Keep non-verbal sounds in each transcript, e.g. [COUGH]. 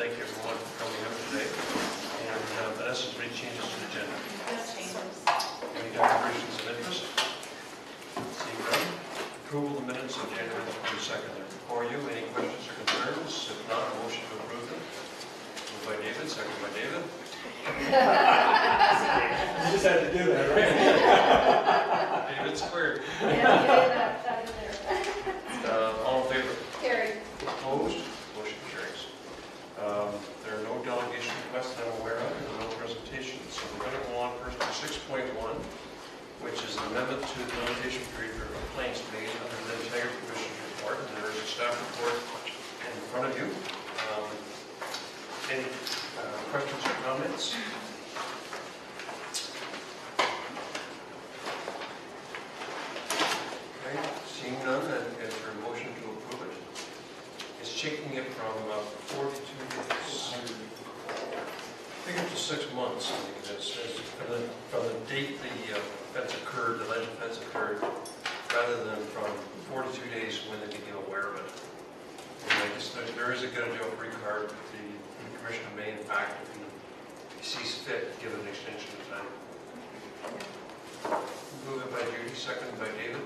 Thank you everyone for coming up today. And uh, Vanessa, any changes to the agenda? Any declarations of interest? Seeing none. Approval of the minutes of January the 22nd are before you. Any questions or concerns? If not, a motion to approve them. Moved by David, second by David. [LAUGHS] You just had to do that, right? David squared. Yeah, get that, that in there. Uh, All in favor? Carrie, Opposed? Motion carries. Um, There are no delegation requests that I'm aware of, and no presentations. So we're going to go on first to 6.1, which is an amendment to the limitation period for complaints made under the Integrity Commission's report. And there is a staff report in front of you. Um, Any uh, questions or comments? Okay, seeing none, and is there a motion to approve it? It's taking it from uh, 42 days. I think up to six months, I think it is, as from the, from the date the uh, offense occurred, the alleged offense occurred, rather than from 42 days when they became aware of it. And I guess there- there is a good deal free card, that the the commissioner may in fact, if he sees fit, give an extension of time. Move it by Judy, seconded by David.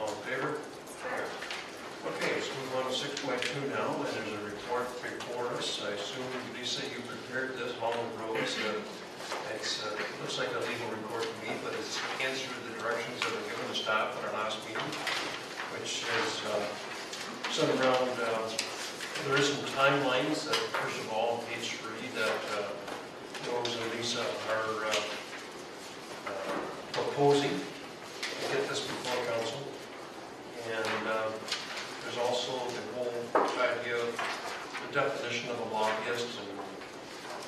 All in favor? Okay, let's move on to six point two now, and there's a report before us. I assume, Lisa, you prepared this, Holland Rose. Uh, It's, uh, it looks like a legal report to me, but it's answered the directions that were given to staff at our last meeting, which is uh, some around, uh, there is some timelines, that, first of all, on page three, that uh, Rose and Lisa are uh, uh, proposing to get this before council. And uh, there's also the whole idea of the definition of a lobbyist and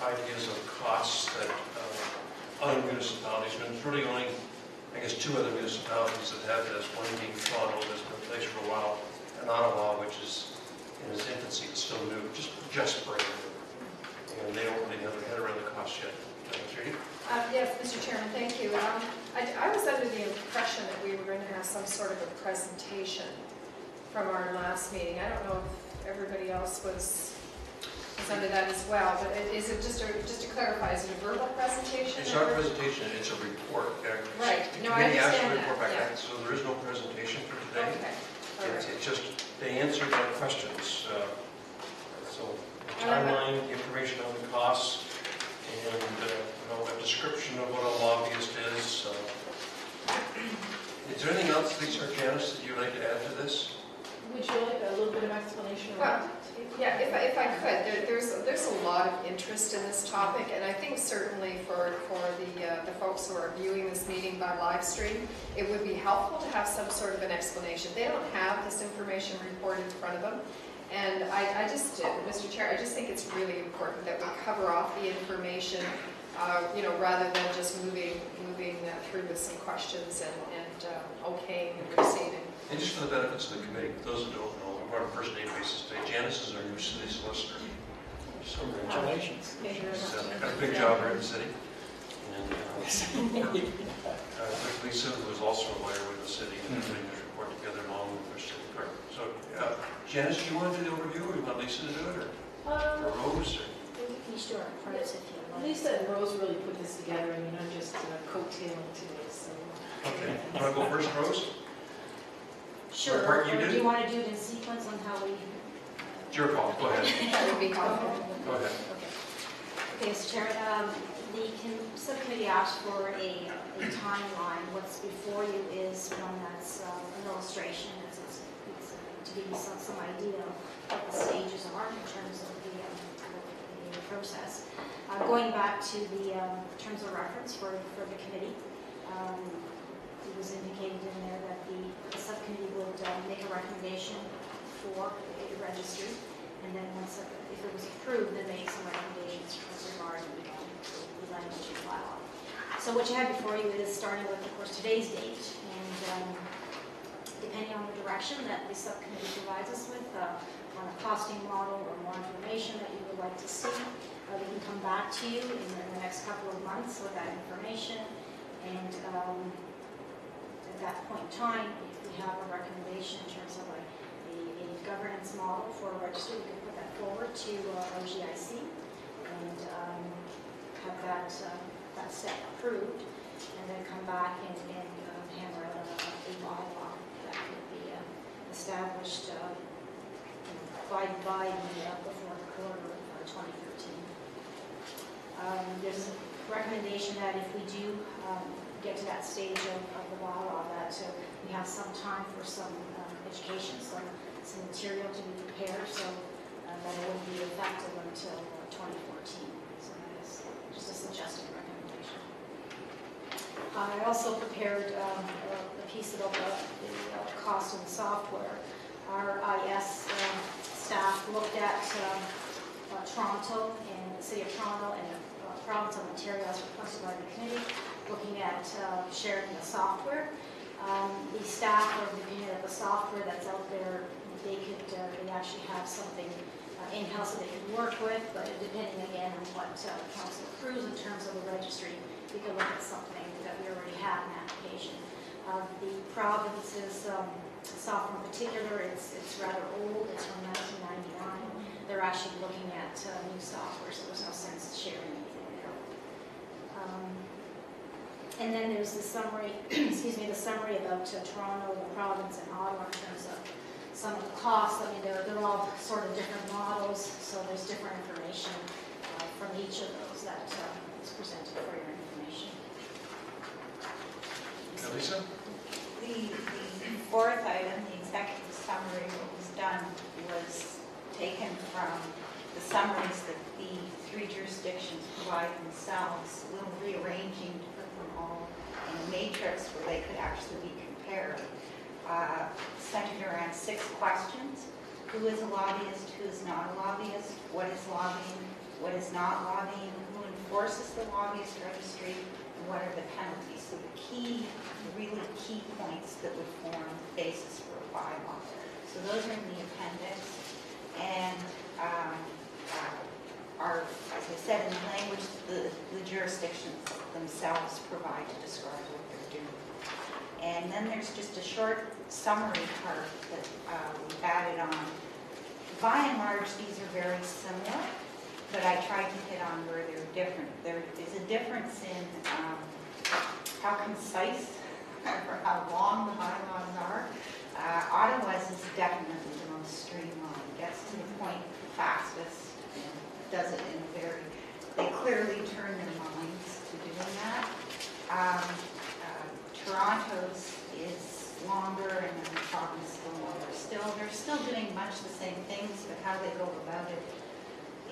ideas of costs that uh, other municipalities, and it's really only, I guess, two other municipalities that have this, one being Toronto, that's been in place for a while, and Ottawa, which is in its infancy, it's still new, just, just brand new. And they don't really have their head around the cost yet. Uh, Judy? Uh, Yes, Mr. Chairman, thank you. Um, I I was under the impression that we were going to have some sort of a presentation from our last meeting. I don't know if everybody else was was under that as well, but it- is it just a, just to clarify, is it a verbal presentation? It's not a or- presentation, it's a report. Uh, Right. the No, I committee asked for a understand report that, back, yeah. So there is no presentation for today. Okay, all It's, right. it's just, they answered our questions, uh, so the And I'm- timeline, information on the costs, and, uh, you know, a description of what a lobbyist is. Is there anything else, Lisa or Janice, that you'd like to add to this? Would you like a little bit of explanation around it? Yeah, if I, if I could, there, there's, there's a lot of interest in this topic, and I think certainly for, for the, uh, the folks who are viewing this meeting by live stream, it would be helpful to have some sort of an explanation. They don't have this information report in front of them, and I, I just, Mr. Chair, I just think it's really important that we cover off the information, uh, you know, rather than just moving, moving uh, through with some questions and, and uh, okaying and proceeding. And just for the benefits of the committee, those who don't know, we're on a first name basis today. Janice is our new city solicitor. So Congratulations. Thank you very She's much. uh, got a big job here in the city. And uh, uh, Lisa, who is also a lawyer with the city, and they're putting this report together along with their city clerk. So, uh, Janice, do you want to do the overview, or you want Lisa to do it, or or Um, Rose? or- Mr. Price, if you like. Lisa and Rose really put this together, I mean, I'm just uh, coattailing to this, so. Okay, you want to go first, Rose? Sure, part you or do? do you want to do it in sequence on how we? It's your call, go ahead, [LAUGHS] That would be helpful. go ahead. Okay, Mr. Chair, um, the con- subcommittee asked for a a timeline. What's before you is one that's uh, an illustration, it's, it's- it's uh, to give you some, some idea of what the stages are in terms of the, um, the process. Uh, Going back to the um, terms of reference for, for the committee, um, it was indicated in there that the the subcommittee would uh, make a recommendation for a registry, and then once, if it was approved, then make some recommendations regarding um, the language of bylaw. So what you have before you is starting with, of course, today's date, and um, depending on the direction that the subcommittee provides us with, uh, on a costing model or more information that you would like to see, uh, we can come back to you in the in the next couple of months with that information, and um, at that point in time, if we have a recommendation in terms of a a- a governance model for a registry, we can put that forward to uh, OGIC and um, have that, uh, that step approved, and then come back and, and uh, hammer out a bylaw that could be uh, established uh, by, by the, uh, the quarter of uh, 2013. Um, There's a recommendation that if we do um, get to that stage of, of the bylaw, that uh, we have some time for some um, education, some, some material to be prepared, so uh, that it won't be effective until uh, 2014. So that is just a suggested recommendation. I also prepared um, a piece about the, the uh, cost of the software. Our IS um, staff looked at um, uh, Toronto and the city of Toronto and the uh, province of Ontario as requested by the committee, looking at uh, sharing the software. Um, The staff are opinion that the software that's out there, they could, uh, they actually have something uh, in-house that they could work with, but depending again on what uh, council approves in terms of the registry, we could look at something that we already have in application. Uh, The province's um, software in particular, it's, it's rather old, it's from 1999. They're actually looking at uh, new software, so there's no sense sharing anything there. Um, And then there's the summary, [CLEARS THROAT] excuse me, the summary about uh, Toronto, the province, and Ottawa in terms of some of the costs. I mean, they're, they're all sort of different models, so there's different information uh, from each of those that uh, is presented for your information. Now, Lisa? The, the fourth item, the executive summary, what was done was taken from the summaries that the three jurisdictions provide themselves, a little rearranging to put them all in a matrix where they could actually be compared. Uh, Centered around six questions. Who is a lobbyist, who is not a lobbyist, what is lobbying, what is not lobbying, who enforces the lobbyist registry, and what are the penalties. So the key really key points that would form the basis for a bylaw. So those are in the appendix. And um, uh, are, as I said, in the language the the jurisdictions themselves provide to describe. And then there's just a short summary part that uh, we've added on. By and large, these are very similar, but I tried to hit on where they're different. There is a difference in um, how concise or how long the bylaws are. Uh, Ottawa's is definitely the most streamlined, gets to the point fastest, and does it in a very, they clearly turn their minds to doing that. Um, Toronto's is longer and the province is longer. Still, they're still doing much the same things, but how they go about it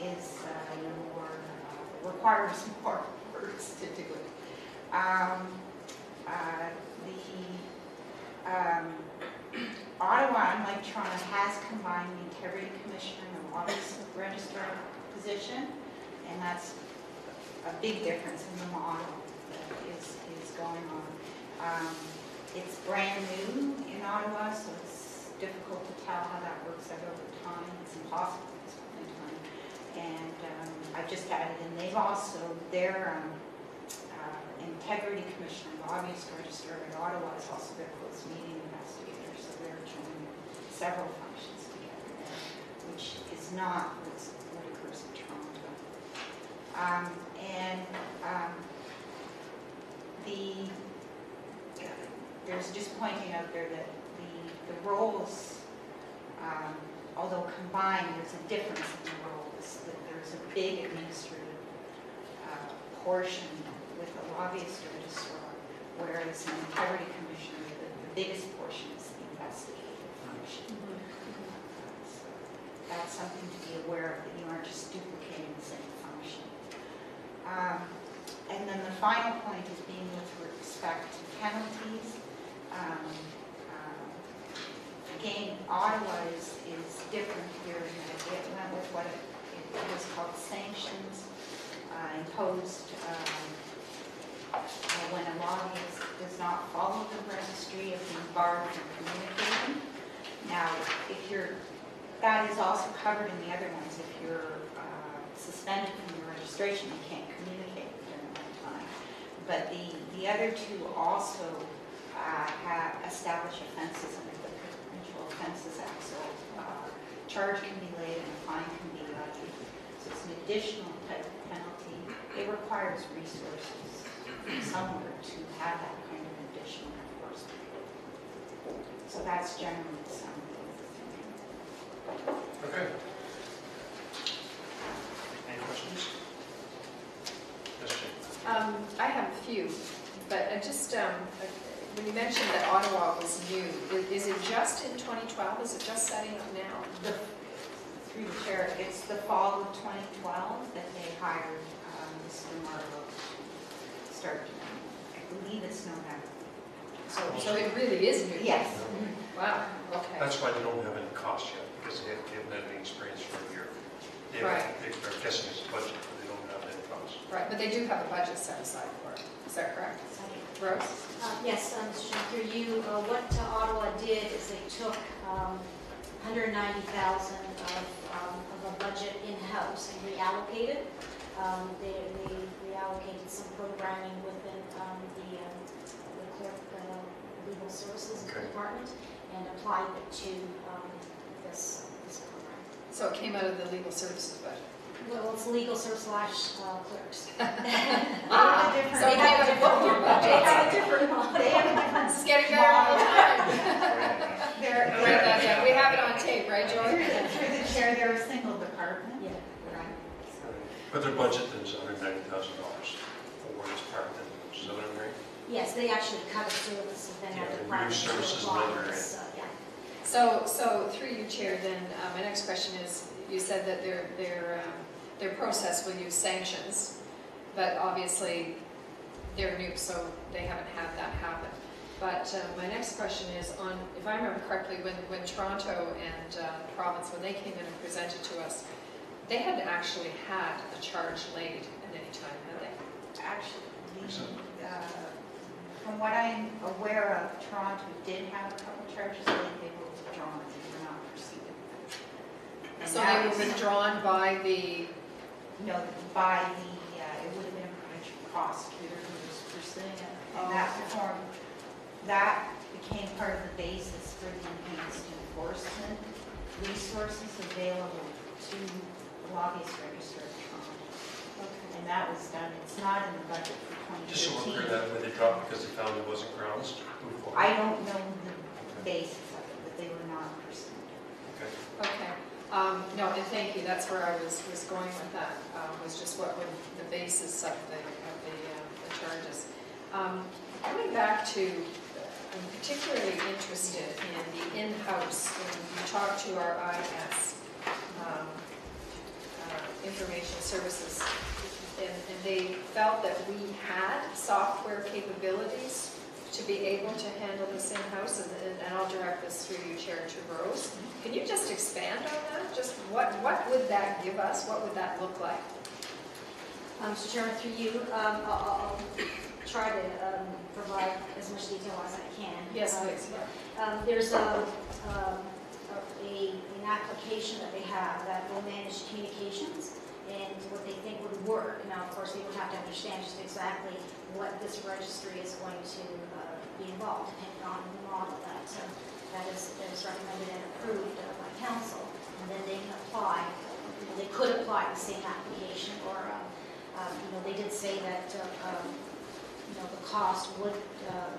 is uh, more, uh, requires [LAUGHS] more words to do it. Um, uh, The um, Ottawa, unlike Toronto, has combined the integrity commissioner and the lobbyist registrar position, and that's a big difference in the model that is, is going on. Um, It's brand new in Ottawa, so it's difficult to tell how that works out over time. It's impossible at this point in time. And um, I've just added in, they've also, their um, uh, integrity commissioner, the lobbyist register in Ottawa is also their close meeting investigator, so they're joining several functions together there, which is not what's- what occurs in Toronto. Um, And um, the, there's just pointing out there that the, the roles um, although combined, there's a difference in the roles, that there's a big administrative uh, portion with the lobbyist or the registrar, whereas an integrity commissioner, the the biggest portion is the investigative function. So That's something to be aware of, that you aren't just duplicating the same function. Um, And then the final point is being with respect to penalties. Um, um, Again, Ottawa is, is different here in that it went with what it it was called sanctions uh, imposed um, uh, when a lobbyist does not follow the registry of being barred from communicating. Now, if you're, that is also covered in the other ones. If you're uh, suspended from your registration, you can't communicate during that time. But the, the other two also uh, have established offenses under the Provincial Offenses Act. So uh, charge can be laid and a fine can be levied. So it's an additional type of penalty. It requires resources from somewhere to have that kind of additional enforcement. So that's generally some of the Okay. Any questions? Yes, Jane? Um, I have a few, but I just, um, when you mentioned that Ottawa was new, is it just in 2012? Is it just setting up now? The, through the chair, it's the fall of 2012 that they hired um, Mr. Marleau to start doing. it. I believe it's November. So, so it really is new? Yes. Wow, okay. That's why they don't have any cost yet, because they haven't they haven't had any experience for a year. They Right. they- They're guessing it's a budget, but they don't have any cost. Right, but they do have a budget set aside for it. Is that correct? Rose? Uh, Yes, um, Mr. Chairman, through you, uh, what Ottawa did is they took um, 190,000 of um, of a budget in-house and reallocated. Um, They they reallocated some programming within um, the um, the clerk uh, legal services Okay. department and applied it to um, this this program. So it came out of the legal services budget? Well, it's legal service slash uh, clerks. Ah, different- So it came out of They have a budgets? different model. They have a different. [LAUGHS] This is getting better all the time. They're, Write that down. We have it on tape, right, through Joy? the, through the chair, they're a single department. Yeah. Right. But their budget is $190,000 for this part, is that what I'm hearing? Yes, they actually cut it through this, then Yeah, have the department to resources apply later, this, uh, yeah. So, so through you, Chair, then, uh, my next question is, you said that their, their, um, their process will use sanctions, but obviously, they're new, so they haven't had that happen. But uh, my next question is on, if I remember correctly, when, when Toronto and uh, the province, when they came in and presented to us, they hadn't actually had a charge laid at any time, had they? Actually, uh, from what I'm aware of, Toronto did have a couple charges, I think they were withdrawn, they were not proceeded. And So that they were was- withdrawn by the, No, by the, uh, it would have been a provincial prosecutor who was pursuing it. And that Oh. form, that became part of the basis for the enhanced enforcement resources available to the lobbyist register of Toronto. And that was done, it's not in the budget for Just so we're 2013. clear that when they dropped because they found it wasn't grounds to move forward. I don't know the basis of it, but they were not pursued. Okay. Okay, um, no, and thank you, that's where I was, was going with that, um, was just what would the basis of the, of the, um, the charges. Um, Coming back to, I'm particularly interested in the in-house, when you talk to our IS, um, uh, Information Services, and, and they felt that we had software capabilities to be able to handle this in-house, and, and I'll direct this through you, Chair, to Rose. Can you just expand on that? Just what, what would that give us? What would that look like? Um, Mr. Chairman, through you, um, I'll, I'll try to, um, provide as much detail as I can. Yes, Um, please. Um, there's a, um, a, an application that they have that will manage communications and what they think would work. Now, of course, they would have to understand just exactly what this registry is going to, uh, be involved, depending on the model that, uh, that is, that is recommended and approved uh, by council. And then they can apply, you know, they could apply the same application or, um, um, you know, they did say that, uh, um, you know, the cost would, uh, uh,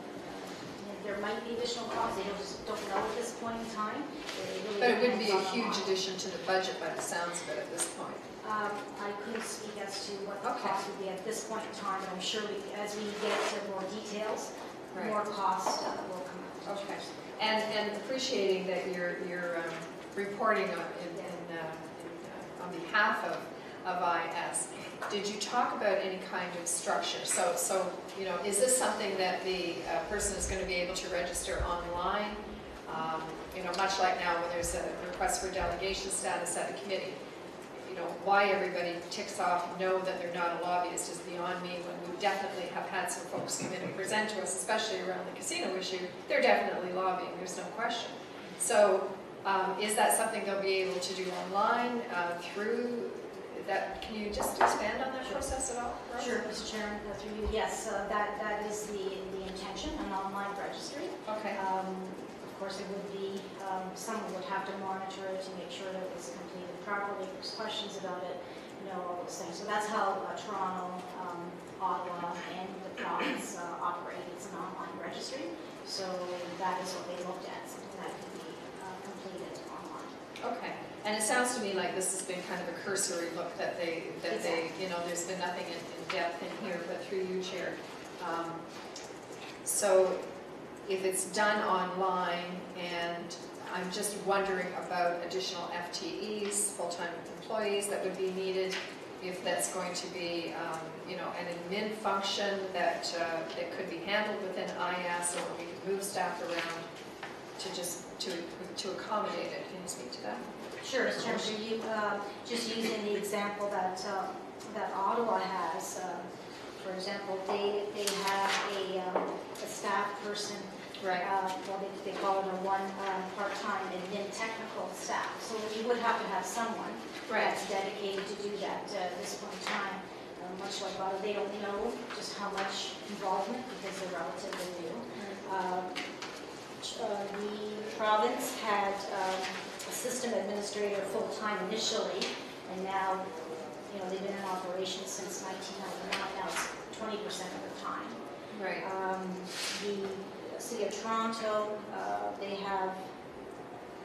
there might be additional costs, they don't, just don't know at this point in time. Really But it wouldn't be a depends on the huge addition to the budget by the sounds of it at this point. Um, I couldn't speak as to what the Okay. cost would be at this point in time, but I'm sure we, as we get to more details, Right. more cost uh, will come out. Okay. And, and appreciating that you're, you're um, reporting on, in, in, uh, in, uh, on behalf of, of IS. Did you talk about any kind of structure? So, so, you know, is this something that the uh, person is going to be able to register online? Um, You know, much like now when there's a request for delegation status at a committee. You know, why everybody ticks off, know that they're not a lobbyist is beyond me, when we definitely have had some folks come in and present to us, especially around the casino issue, they're definitely lobbying, there's no question. So, um, is that something they'll be able to do online, uh, through that, can you just expand on that process at all? Sure, Mr. Chairman, through you, yes, uh, that, that is the, the intention, an online registry. Okay, Um, Of course, it would be, um, someone would have to monitor it to make sure that it was completed properly, if there's questions about it, you know, all those things. So that's how uh, Toronto, um, Ottawa, and the province uh, operate, it's an online registry. So that is what they looked at, something that could be uh, completed online. okay. And it sounds to me like this has been kind of a cursory look that they, that they, you know, there's been nothing in, in depth in here, but through you, Chair. Um, So if it's done online, and I'm just wondering about additional FTEs, full-time employees that would be needed, if that's going to be, um, you know, an admin function that, uh, that could be handled within IS, or we could move staff around to just, to, to accommodate it. Can you speak to that? Sure, so you, uh, just using the example that, uh, that Ottawa has, uh, for example, they, they have a, um, a staff person uh, well, they, they call it a one, uh, part-time and then technical staff. So you would have to have someone Right. that's dedicated to do that uh, at this point in time. Uh, Much like Ottawa, they don't know just how much involvement because they're relatively new. Um, ch- uh, The province had um, a system administrator full-time initially, and now, you know, they've been in operation since 1999, now it's 20% of the time. Right. Um, The City of Toronto, uh, they have,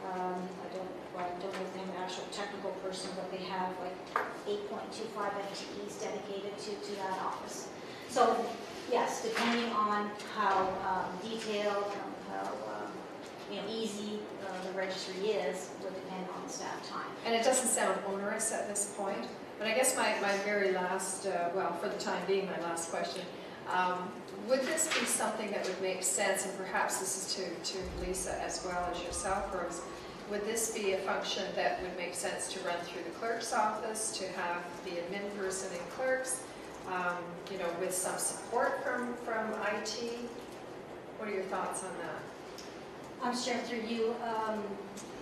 um, I don't, well, don't know if they have an actual technical person, but they have like 8.25 FTEs dedicated to, to that office. So, yes, depending on how um, detailed, um, how, you know, easy uh, the registry is, would depend on the staff time. And it doesn't sound onerous at this point, but I guess my, my very last, uh, well, for the time being, my last question, um, would this be something that would make sense, and perhaps this is to, to Lisa as well as yourself, Rose, would this be a function that would make sense to run through the clerk's office, to have the admin person and clerks, um, you know, with some support from, from IT? What are your thoughts on that? I'm sharing through you, um,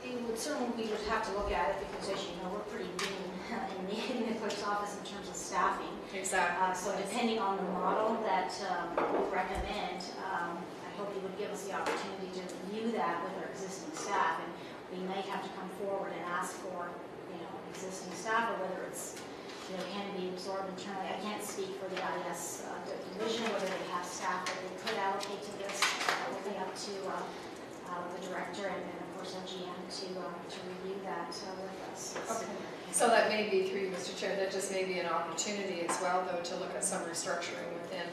it would certainly, we would have to look at it because as you know, we're pretty lean [LAUGHS] in the, in the clerk's office in terms of staffing. Exactly. Uh, So depending on the model that um, we recommend, um, I hope you would give us the opportunity to review that with our existing staff. And we may have to come forward and ask for, you know, existing staff or whether it's, you know, can be absorbed internally. I can't speak for the IS uh, division, whether they have staff that they could allocate to this. That will be up to uh, uh, the director and of course, our GM to, uh, to review that uh, with us. Okay. So that may be through Mr. Chair, that just may be an opportunity as well, though, to look at some restructuring within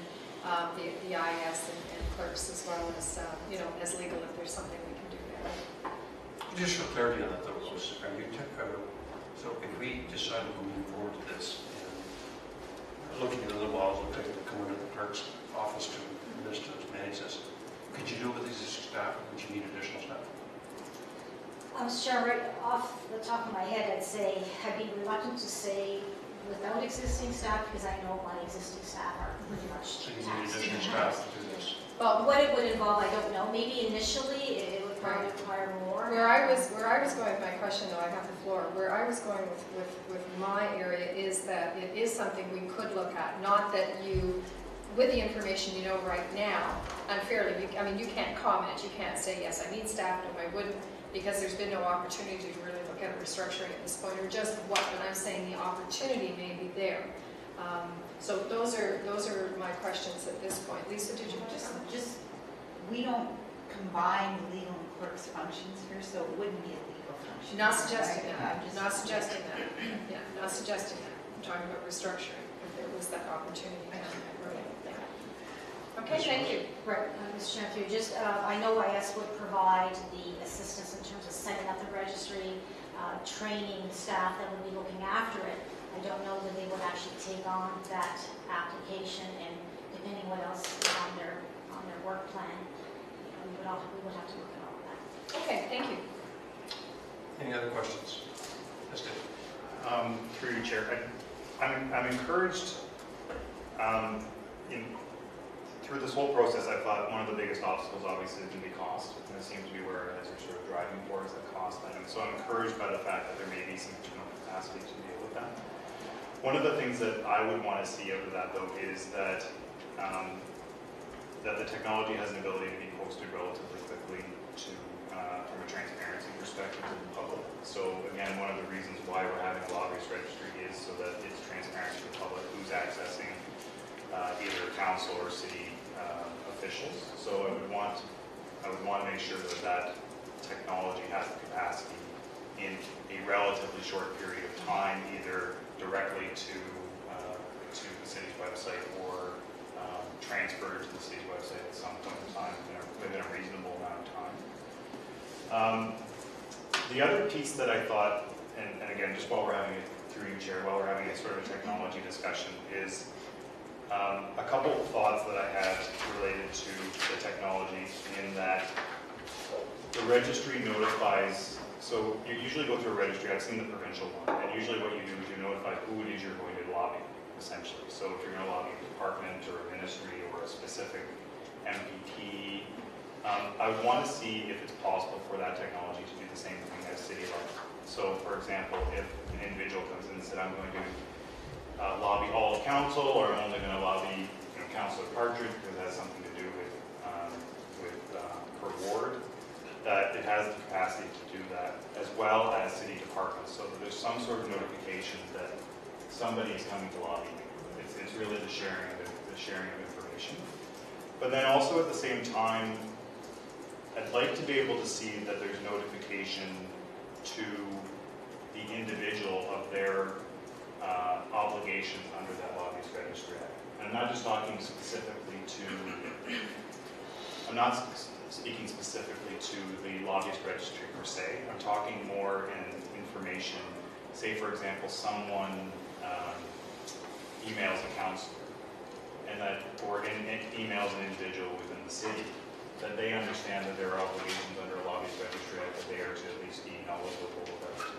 um, the the IS and and clerks as well as, uh, you know, as legal, if there's something we can do there. Just for clarity on that though, Rose, are you, uh, so if we decide to move forward to this, and looking at the laws, looking at coming to the clerk's office to administer, manage this, could you do it with existing staff, or would you need additional staff? I'm sure right off the top of my head, I'd say, I'd be reluctant to say without existing staff, because I know my existing staff are pretty much So you taxed. additional to do this? Well, What it would involve, I don't know, maybe initially, it would probably require more. Where I was, where I was going with my question, though, I have the floor, where I was going with, with, with my area is that it is something we could look at, not that you, with the information you know right now, unfairly, I mean, you can't comment, you can't say, yes, I need staff, no, I wouldn't, because there's been no opportunity to really look at restructuring at this point, or just what, but I'm saying the opportunity may be there. Um, So those are, those are my questions at this point. Lisa, did you Just, just, we don't combine legal and clerk's functions here, so it wouldn't be a legal function. Not suggesting Right? that, I'm just- not suggesting that, yeah, not suggesting that. I'm talking about restructuring, if there was that opportunity. Okay, thank you. Right, uh, Ms. Chantier, just, uh, I know IS would provide the assistance in terms of setting up the registry, uh, training staff that would be looking after it. I don't know that they would actually take on that application and depending what else is on their, on their work plan, you know, we would all, we would have to look at all of that. Okay, thank you. Any other questions? Yes, Dave? Um, Through you, Chair, I- I'm, I'm encouraged, um, in, through this whole process, I thought one of the biggest obstacles obviously is going to be cost. And it seems to be where as you're sort of driving towards that cost item. So I'm encouraged by the fact that there may be some internal capacity to deal with that. One of the things that I would want to see out of that though is that, um, that the technology has an ability to be posted relatively quickly to, uh, from a transparency perspective to the public. So again, one of the reasons why we're having a lobbyist registry is so that it's transparent to the public who's accessing uh, either council or city uh, officials. So I would want, I would want to make sure that that technology has the capacity in a relatively short period of time, either directly to, uh, to the city's website or um, transferred to the city's website at some point in time, within a- within a reasonable amount of time. Um, The other piece that I thought, and and again, just while we're having, it through you, Chair, while we're having a sort of a technology discussion, is um, a couple of thoughts that I had related to the technology in that the registry notifies, so you usually go through a registry, I've seen the provincial one, and usually what you do is you notify who it is you're going to lobby, essentially. So if you're going to lobby a department or a ministry or a specific MPP, um, I want to see if it's possible for that technology to do the same thing as city lobby. So for example, if an individual comes in and said, I'm going to uh, lobby all of council, or I'm only going to lobby, you know, Councilor Partridge, because it has something to do with, um, with uh, her ward, that it has the capacity to do that, as well as city departments, so that there's some sort of notification that somebody is coming to lobby. It's, it's really the sharing of, the sharing of information. But then also at the same time, I'd like to be able to see that there's notification to the individual of their uh, obligations under that lobbyist registry act. And I'm not just talking specifically to, I'm not speaking specifically to the lobbyist registry per se. I'm talking more in information, say for example, someone um, emails a counselor and that, or in- in- emails an individual within the city, that they understand that there are obligations under a lobbyist registry act that they are to at least be knowledgeable.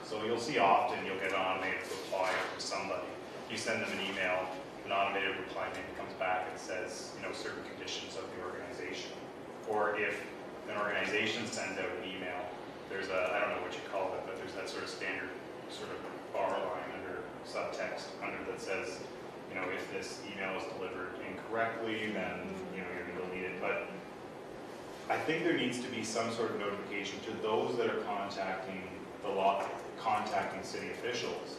So you'll see often, you'll get an automated reply from somebody. You send them an email, an automated reply maybe comes back and says, you know, certain conditions of the organization. Or if an organization sends out an email, there's a, I don't know what you call it, but there's that sort of standard sort of bar line under subtext under that says, you know, if this email is delivered incorrectly, then, you know, you're gonna delete it. But I think there needs to be some sort of notification to those that are contacting the law, contacting city officials,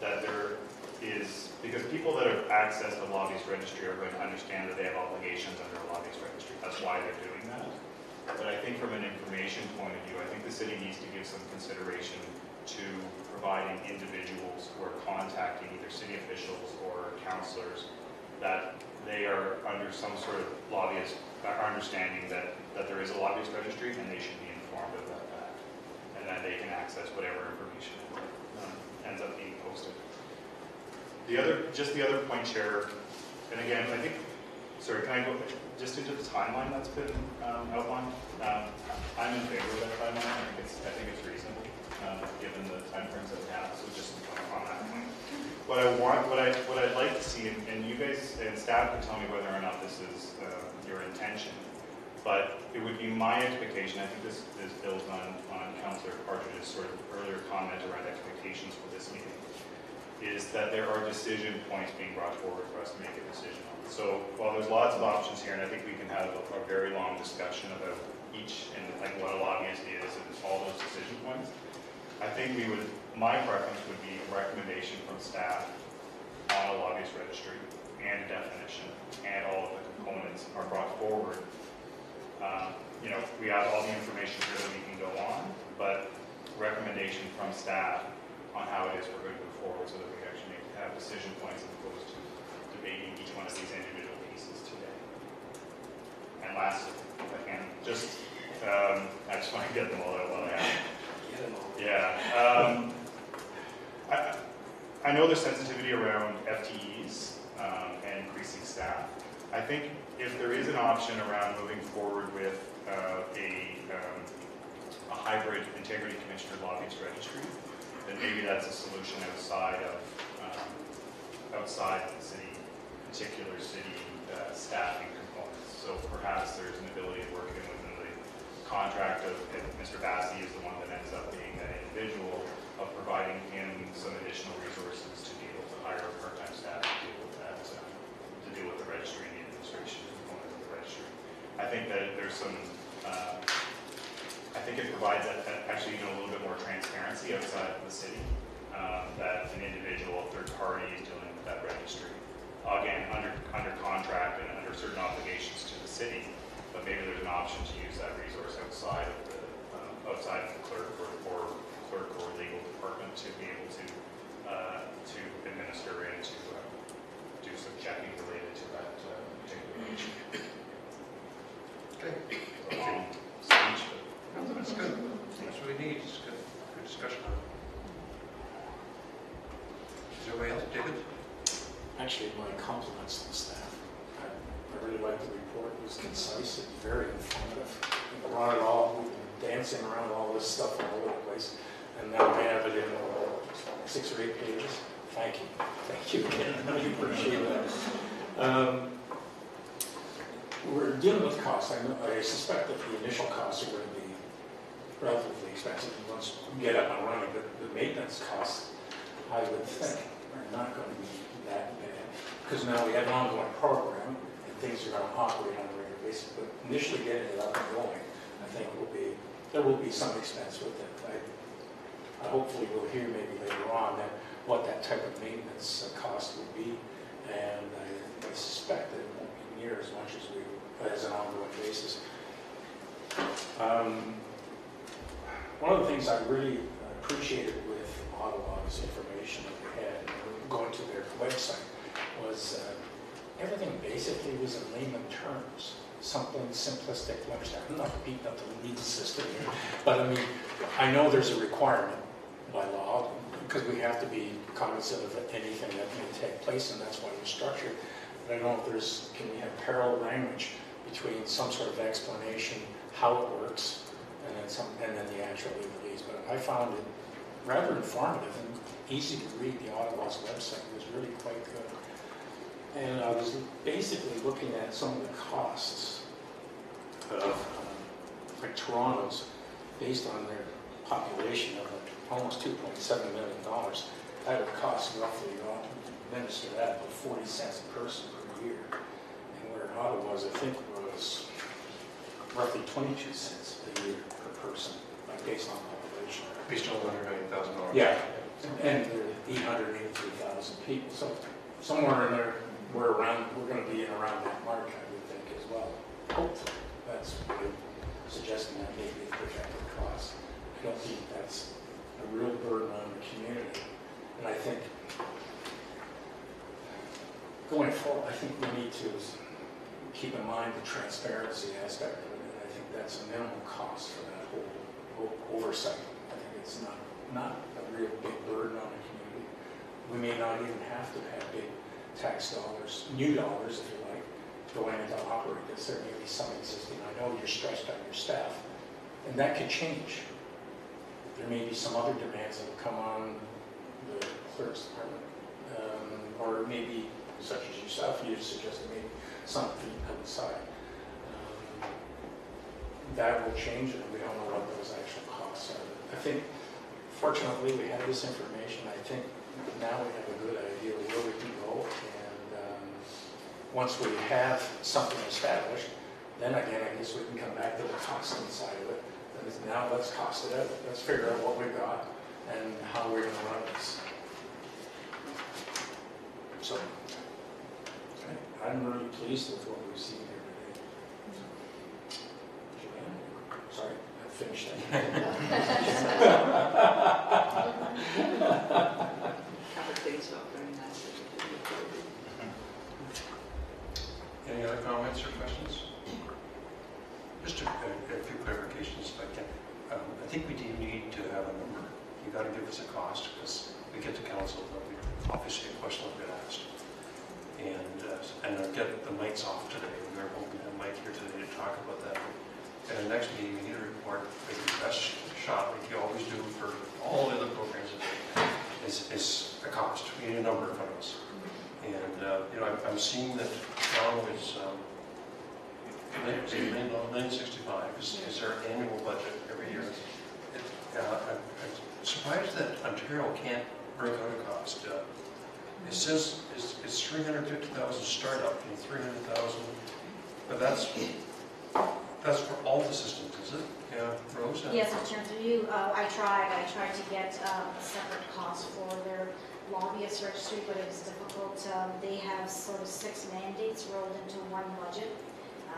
that there is, because people that have accessed the lobbyist registry are going to understand that they have obligations under a lobbyist registry. That's why they're doing that. But I think from an information point of view, I think the city needs to give some consideration to providing individuals who are contacting either city officials or counselors that they are under some sort of lobbyist, understanding that, that there is a lobbyist registry and they should be informed of that fact. And that they can access whatever information um, ends up being posted. The other, just the other point, Chair, and again, I think, sorry, can I go just into the timeline that's been um, outlined? Um, I'm in favor of that timeline, I think it's, I think it's reasonable, um, given the timeframes that we have, so just on that point. What I want, what I, what I'd like to see, and- and you guys and staff can tell me whether or not this is uh, your intention, but it would be my expectation, I think this is built on, on Councillor Partridge's sort of earlier comment around expectations for this meeting, is that there are decision points being brought forward for us to make a decision on. So while there's lots of options here, and I think we can have a, a very long discussion about each and like what a lobbyist is and all those decision points, I think we would, my preference would be a recommendation from staff on a lobbyist registry and a definition, and all of the components are brought forward Um, You know, we have all the information here that we can go on, but recommendation from staff on how it is we're going to move forward so that we actually make- have decision points as opposed to debating each one of these individual pieces today. And last, if I can, just, um, I just want to get them all out while I have. them. Yeah. um, I, I know there's sensitivity around FTEs um, and increasing staff. I think if there is an option around moving forward with uh, a, um, a hybrid integrity commissioner lobbyist registry, then maybe that's a solution outside of, um, outside the city, particular city uh, staffing components. So perhaps there's an ability to working within the contract of, Mr. Basse is the one that ends up being that individual, of providing him some additional resources to be able to hire a part-time staff to deal with that, uh, to deal with the registry and the administration component of the registry. I think that there's some, uh, I think it provides actually even a little bit more transparency outside of the city, um, that an individual, third party is dealing with that registry. Again, under, under contract and under certain obligations to the city, but maybe there's an option to use that resource outside of the, um, outside of the clerk or, or clerk or legal department to be able to, uh, to administer and to, uh, do some checking related to that, uh, particular issue. Okay, Speech, that's good. That's what we need, it's good, good discussion. Is there anybody else, David? Actually, my compliments to the staff. I really liked the report, it was concise and very informative. It brought it all, we've been dancing around all this stuff all over the place, and now we have it in six or eight pages. Thank you, thank you again, [LAUGHS] I appreciate that. Um, We're dealing with costs, I know, I suspect that the initial costs are going to be relatively expensive once we get up and running, but the maintenance costs, I would think, are not going to be that bad. Because now we have an ongoing program, and things are going to operate on a regular basis, but initially getting it up and going, I think will be, there will be some expense with it. I I hopefully will hear maybe later on that, what that type of maintenance cost would be, and I I suspect that it won't be near as much as we, as an ongoing basis. Um, One of the things I really appreciated with Ottawa's information that they had, going to their website, was uh, everything basically was in layman terms, something simplistic to understand. I'm not beating up the legal system here, but I mean, I know there's a requirement by law, because we have to be cognizant of anything that may take place, and that's why we're structured. But I don't know if there's, can we have parallel language between some sort of explanation, how it works, and then some, and then the actual legalese. But I found it rather informative and easy to read. The Ottawa's website was really quite good. And I was basically looking at some of the costs of, um, like Toronto's, based on their population of almost $2.7 million. That would cost roughly, uh, to administer that, about 40 cents a person per year. And where Ottawa's, I think, was roughly 22 cents a year per person, like based on population. Based on under nine thousand dollars. Yeah, and there 883,000 people, so somewhere in there, we're around, we're gonna be in around that mark, I would think, as well. Hopefully, that's what I'm suggesting that may be a projected cost. I don't think that's a real burden on the community, and I think going forward, I think we need to keep in mind the transparency aspect of it, and I think that's a minimal cost for that whole o- oversight. I think it's not, not a real big burden on the community. We may not even have to have big tax dollars, new dollars, if you like, going into operate this. There may be some existing. I know you're stressed on your staff, and that could change. There may be some other demands that will come on the clerk's department, um, or maybe, such as yourself, you suggested maybe something outside. Um, That will change, and we don't know what those actual costs are. I think fortunately, we have this information. I think now we have a good idea where we can go. And um, once we have something established, then again, I guess we can come back to the costing side of it. Now let's cost it out. Let's figure out what we've got and how we're going to run this. So I'm really pleased with what we've seen here today. Have a face off very nice. Any other comments or questions? Just a, a few clarifications if I can. Um, I think we do need to have a number. You've gotta give us a cost, because we get to council, there'll be obviously a question will get asked. And, uh, and get the mics off today, we are hoping to have Mike here today to talk about that. And the next meeting, we need a report, make the best shot, like you always do for all the other programs, is, is a cost. We need a number of us. And, uh, you know, I'm, I'm seeing that Toronto is, um, nine sixty-five is, is annual budget every year. It- uh, I'm I'm surprised that Ontario can't break out a cost. Uh, It says it's, it's three hundred fifty thousand startup and three hundred thousand, but that's, that's for all the systems, is it? Yeah, Rose? Yes, in terms of you, uh, I tried, I tried to get um, a separate cost for their lobbyist registry, but it was difficult. Um, They have sort of six mandates rolled into one budget.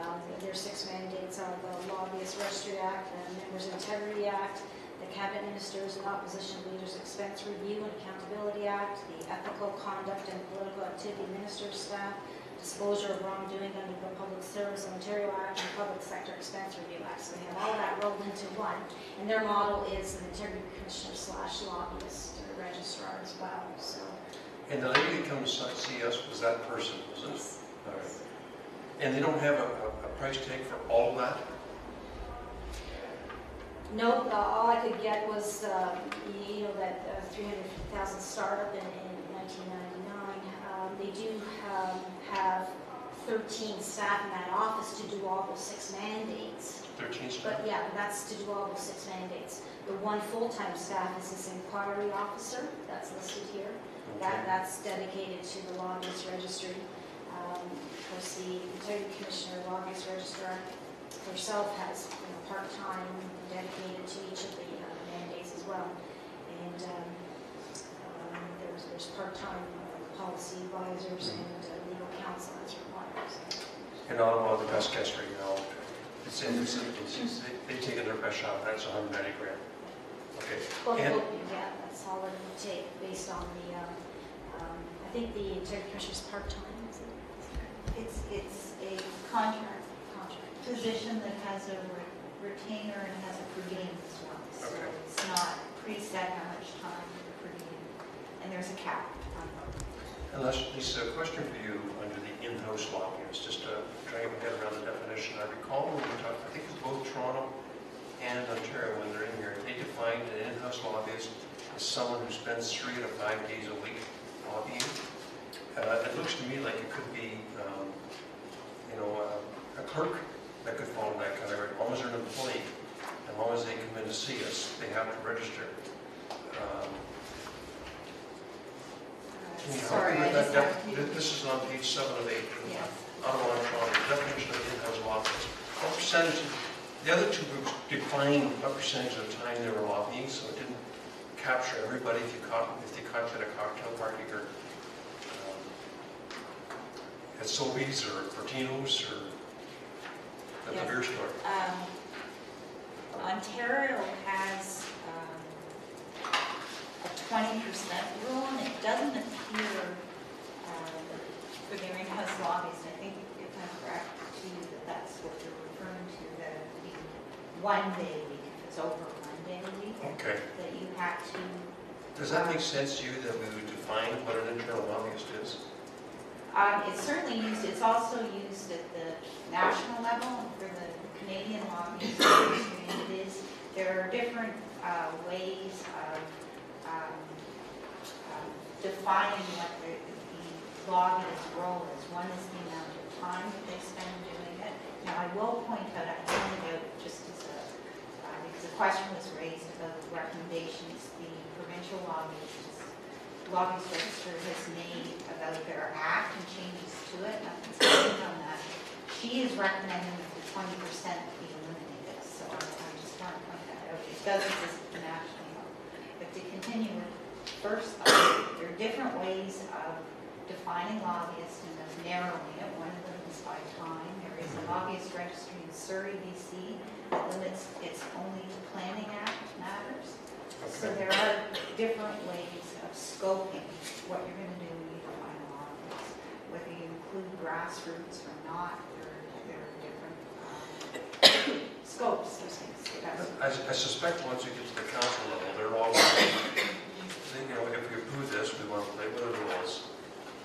Um, Their six mandates are the lobbyist registry act, the members integrity act, the cabinet ministers and opposition leaders expense review and accountability act, the ethical conduct and political activity ministers staff, disclosure of wrongdoing under the Public Service Ontario Act and Public Sector Expense Review Act. So they have all that rolled into one. And their model is an integrity commissioner slash lobbyist or registrar as well, so. And the lady that comes to see us was that person, was it? Yes. All right. And they don't have a, a- a price tag for all of that? No, uh, all I could get was, um, you know, that uh, 350,000 startup in in 1999. Um, They do um, have 13 staff in that office to do all those six mandates. Thirteen staff? But yeah, that's to do all those six mandates. The one full-time staff is this inquiry officer, that's listed here. That, Okay. that's dedicated to the lobbyist registry. Um, Of course, the integrity commissioner, lobbyist registrar herself has, you know, part-time dedicated to each of the uh, mandates as well. And um, um, there's, there's part-time uh, policy advisors and uh, legal counsel as required. so. And Ottawa, the best guess right now, it's in, it's, it's, they- they've taken their best shot, that's a hundred ninety grand. Okay, Well, And- well, yeah, that's all it would take based on the, um, um, I think the integrity commissioner's part-time, is it? It's, it's a contract Contract. Position that has a re- retainer and has a per diem as well. So Okay. it's not preset how much time per diem, and there's a cap on both. unless, Lisa, a question for you under the in-house lobbyist, just to try to get around the definition. I recall when we talked, I think it's both Toronto and Ontario when they're in here, they defined an in-house lobbyist as someone who spends three to five days a week lobbying. Uh, it looks to me like it could be, um, you know, uh, a clerk that could fall in that category, as long as they're an employee, as long as they come in to see us, they have to register. Um, Can you help Sorry, me I with that def- to. This is on page seven of eight. Yes. Ottawa and Toronto, definition of in-house lobbyist. What percentage, the other two groups define what percentage of the time they were lobbying, so it didn't capture everybody if you caught, if they caught you at a cocktail party or um, at Sobeys or Fortino's or at the beer store. Um, Ontario has um, a twenty percent rule, and it doesn't appear um, for their in-house lobbyists. I think if I'm correct to you, that that's what you're referring to, that it would be one day a week, if it's over one day a week, Okay. that you have to Does that make sense to you that we would define what an internal lobbyist is? Um, it's certainly used, it's also used at the national level for the Canadian. It is, there are different, uh, ways of, um, um, defining what the, the lobbyist role is. One is the amount of time that they spend doing it. Now, I will point out, I pointed out just as a, uh, because the question was raised about recommendations, the provincial lobbyists lobbyist register has made about their act and changes to it, nothing's on that. She is recommending that the twenty percent be eliminated, so I just want to point that out. It does exist at the national. But to continue with first, uh, there are different ways of defining lobbyists and of narrowing it. One of them is by time. There is a lobbyist registry in Surrey, BC, that limits its only planning act matters. So there are different ways of scoping what you're gonna do when you define a lobbyist. Whether you include grassroots or not, there are, there are different um, scopes. I, I suspect once you get to the council level, they're all, you know, if we approve this, we want to play with the rules.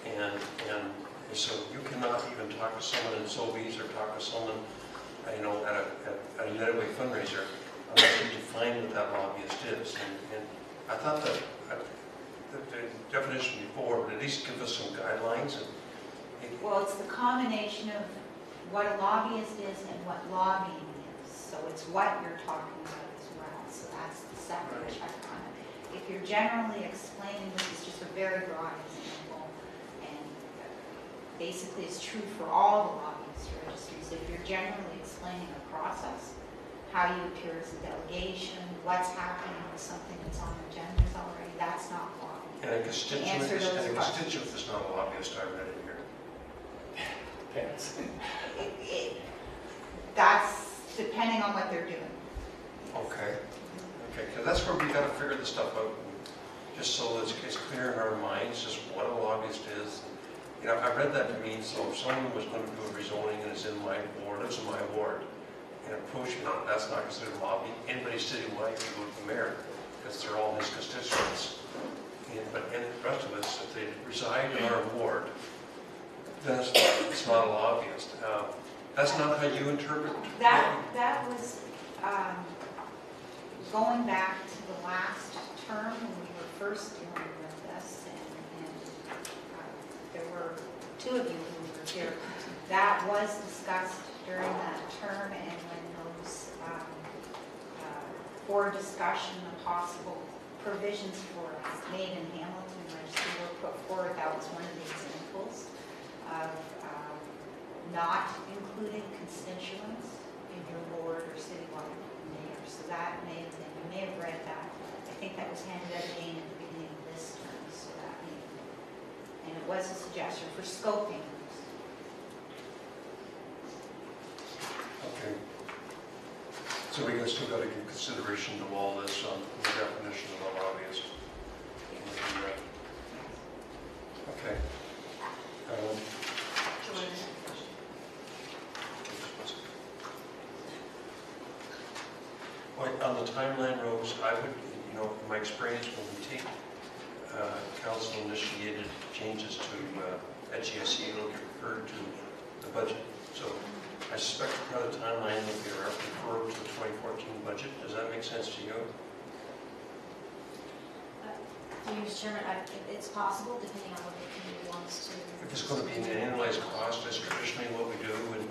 And, and so you cannot even talk to someone in Sobeys or talk to someone, you know, at a, at a United Way fundraiser unless you define what that lobbyist is. And, and I thought that, uh, that the definition before would at least give us some guidelines and it- Well, it's the combination of what a lobbyist is and what lobbying is. So it's what you're talking about as well. So that's the separate Right. check on it. If you're generally explaining, this is just a very broad example, and basically it's true for all the lobbyist registries. If you're generally explaining a process, how you appear as a delegation, what's happening with something that's on agendas already, that's not lobbying. and a constituent, answer is- those and a questions. constituent is not a lobbyist, I read it here. Depends. It- it- That's depending on what they're doing. Okay, okay, because that's where we gotta figure this stuff out, just so that it's clear in our minds, just what a lobbyist is. You know, I read that to mean, so if someone was gonna do a rezoning and is in my ward, lives in my ward, and approach me, that's not considered lobbying, anybody citywide can go to the mayor, because they're all his constituents. And- But the rest of us, if they reside in our ward, then it's, it's not a lobbyist. Uh, That's not how you interpret? That, that was um, going back to the last term when we were first dealing with this, and and, uh, there were two of you who were here. That was discussed during that term, and when those, um, uh, for discussion, the possible provisions for made in Hamilton registry were put forward, that was one of the examples of um, not including constituents in your board or citywide mayor. So that may have been, you may have read that. I think that was handed out again at the beginning of this term, so that may, and it was a suggestion for scoping. Okay. So we can still got to give consideration to all this on the definition of a lobbyist. Okay. Um, Well, on the timeline, Rose, I would, you know, in my experience, when we take uh, council-initiated changes to uh, at GSE, it'll get referred to the budget. So I suspect of the timeline will be our referral to the 2014 budget. Does that make sense to you? You, Mr. Chairman, I- it's possible, depending on what the committee wants to. If it's going to be an annualized cost, that's traditionally what we do, and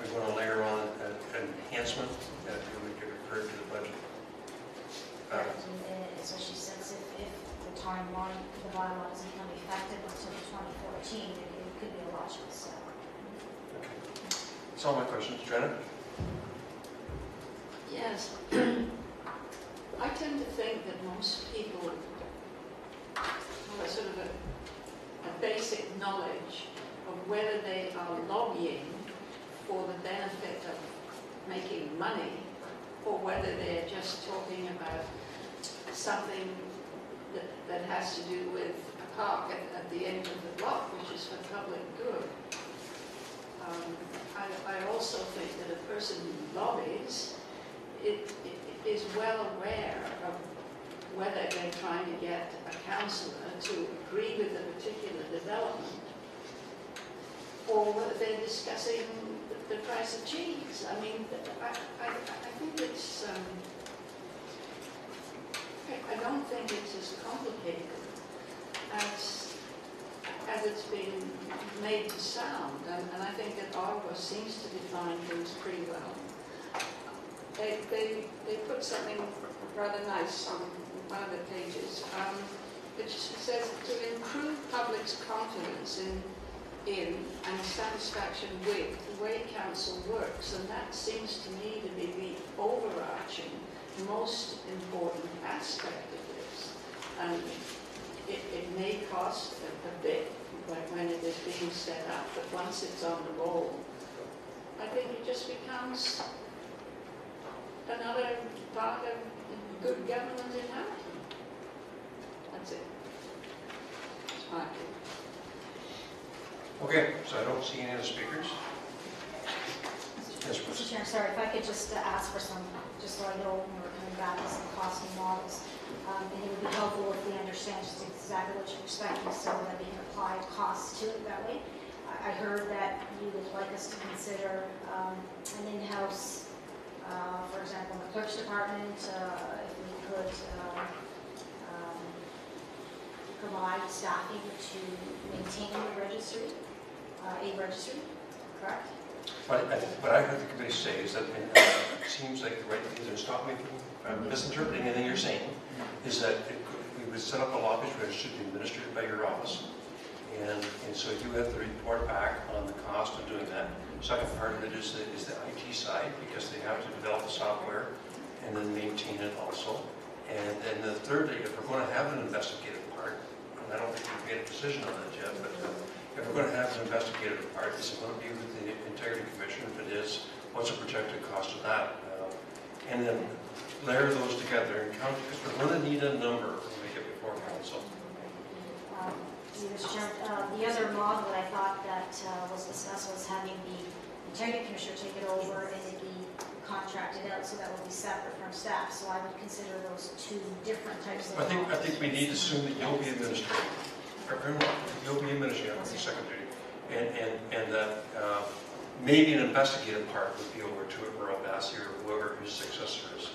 we're going to layer on an enhancement that would get referred to the budget. Uh, Correct, and, uh, especially since if, if the timeline, the bylaw doesn't become effective until 2014, it it could be a logical step. Okay. That's all my questions. Janet? Yes. [CLEARS THROAT] I tend to think that most people have a sort of a, a basic knowledge of whether they are lobbying for the benefit of making money or whether they're just talking about something that, that has to do with a park at, at the end of the block, which is for public good. Um, I, I also think that a person who lobbies it, it is well aware of whether they're trying to get a councillor to agree with a particular development or whether they're discussing the, the price of cheese. I mean, I, I, I think it's, um, I, don't think it's as complicated as, as it's been made to sound. And, and I think that Ottawa seems to define things pretty well they, they, they put something rather nice on one of the pages, um, which says to improve public's confidence in, in and satisfaction with the way council works, and that seems to me to be the overarching, most important aspect of this. It, it may cost a a bit when when it is being set up, but once it's on the roll, I think it just becomes another part of good government in Hamilton. That's it. That's my opinion. Okay, so I don't see any other speakers. Yes, Mr. Bruce. Chair, sorry, if I could just uh, ask for some, just so I know when we're coming back to some costing models. Um, And it would be helpful if we understand just exactly what you're expecting so that we can apply costs to it that way. I I heard that you would like us to consider um, an in-house, uh, for example, in the clerk's department, uh, if we could um, um, provide staffing to maintain the registry, uh, a registry, correct? But I think, what I heard the committee say is that, and uh, it seems like the right thing is, to stop me from from misinterpreting anything you're saying, is that it we would set up a lobbyist register to be administered by your office. And, and so you have to report back on the cost of doing that. Second part of it is the, is the IT side, because they have to develop the software and then maintain it also. And then the thirdly, if we're going to have an investigative part, and I don't think we've made a decision on that yet, but uh, if we're going to have an investigative part, is it going to be with the integrity commission? If it is, what's the projected cost of that? Uh, And then layer those together and count, because we're going to need a number when we get before council. Um, Mr. Chair, uh, the other model that I thought that uh, was discussed was having the integrity commissioner take it over and it be contracted out, so that would be separate from staff. So I would consider those two different types of I think, I think we need to assume that you'll be administrating. Everyone, you'll be administrating, the secretary. And, and, and that uh, maybe an investigative part would be over to Earl Basse or whoever his successor is.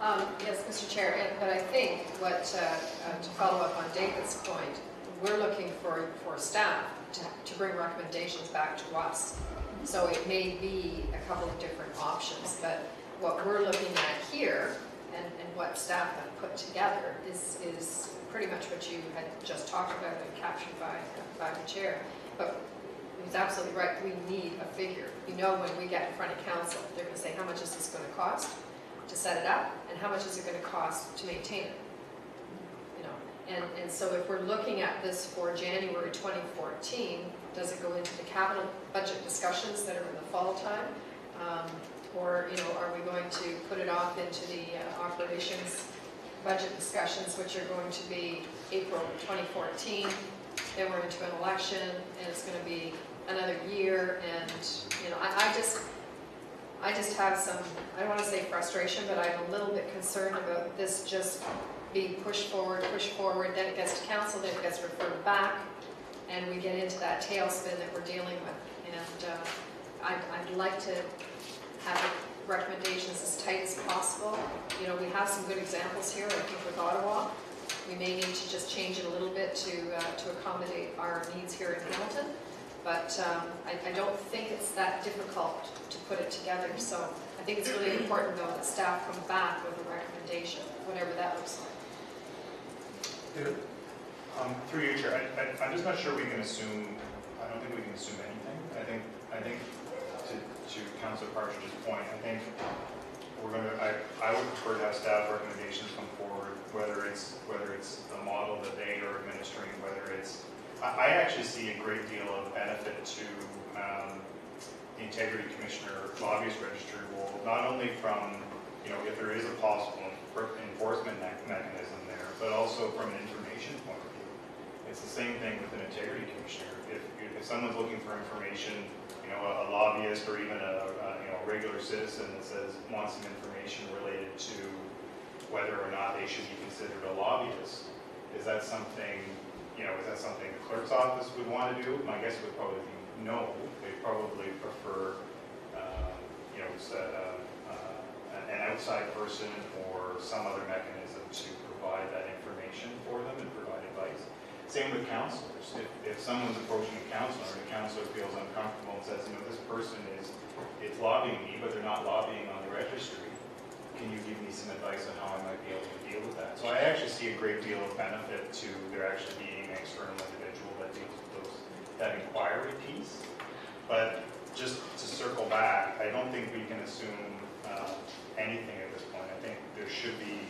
Um, Yes, Mr. Chair, and- but I think what, uh, uh, to follow up on David's point, we're looking for, for staff to, to bring recommendations back to us. So it may be a couple of different options, but what we're looking at here and, and what staff have put together is, is pretty much what you had just talked about and captured by, by the chair. But he's absolutely right, we need a figure. You know, when we get in front of council, they're gonna say, how much is this gonna cost? To set it up, and how much is it gonna cost to maintain it? You know, and, and so if we're looking at this for January 2014, does it go into the capital budget discussions that are in the fall time? Um, Or, you know, are we going to put it off into the uh, operations budget discussions, which are going to be April 2014? Then we're into an election, and it's gonna be another year, and, you know, I, I just, I just have some, I don't want to say frustration, but I'm a little bit concerned about this just being pushed forward, pushed forward, then it gets to council, then it gets referred back, and we get into that tailspin that we're dealing with. And uh, I'd, I'd like to have recommendations as tight as possible. You know, we have some good examples here, I think with Ottawa. We may need to just change it a little bit to, uh, to accommodate our needs here in Hamilton. But um, I, I don't think it's that difficult to put it together, so I think it's really important, though, that staff come back with a recommendation, whatever that looks like. David? Um, through you, Chair, I, I'm just not sure we can assume, I don't think we can assume anything. I think, I think to, to Councilor Partridge's point, I think we're gonna, I, I would prefer to have staff recommendations come forward, whether it's, whether it's the model that they are administering, whether it's, I, actually see a great deal of benefit to, um, the integrity commissioner lobbyist registry role, not only from, you know, if there is a possible enforcement me- mechanism there, but also from an information point of view. It's the same thing with an integrity commissioner. If, if someone's looking for information, you know, a lobbyist or even a, a, you know, regular citizen that says, wants some information related to whether or not they should be considered a lobbyist, is that something, you know, is that something the clerk's office would want to do? My guess would probably be no. They probably prefer, uh, you know, s- uh, an outside person or some other mechanism to provide that information for them and provide advice. Same with counselors. If, if someone's approaching a counselor and the counselor feels uncomfortable and says, you know, this person is, is lobbying me, but they're not lobbying on the registry, can you give me some advice on how I might be able to deal with that? So I actually see a great deal of benefit to there actually being an external individual that deals with those, that inquiry piece. But just to circle back, I don't think we can assume uh, anything at this point. I think there should be,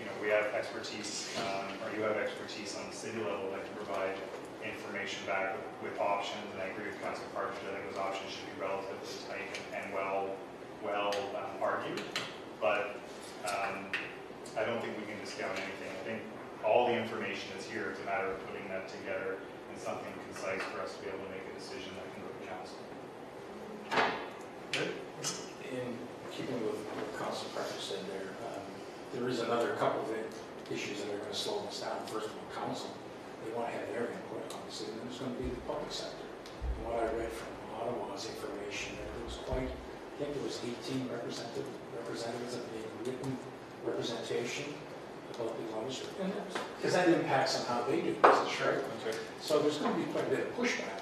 you know, we have expertise, um, or you have expertise on the city level that can provide information back with, with options, and I agree with Councilor Partridge, I think those options should be relatively tight and, and well, well um, argued. But, um, I don't think we can discount anything. I think all the information is here. It's a matter of putting that together in something concise for us to be able to make a decision that can go to council. In keeping with what Council Parker said there, um, there is another couple of issues that are going to slow us down. First of all, council, they want to have their input, obviously, and then there's going to be the public sector. And what I read from Ottawa's information, there was quite, I think it was 18 representative, representatives of the written representation lobby mm-hmm. because that impacts on how they do business, right? So there's going to be quite a bit of pushback.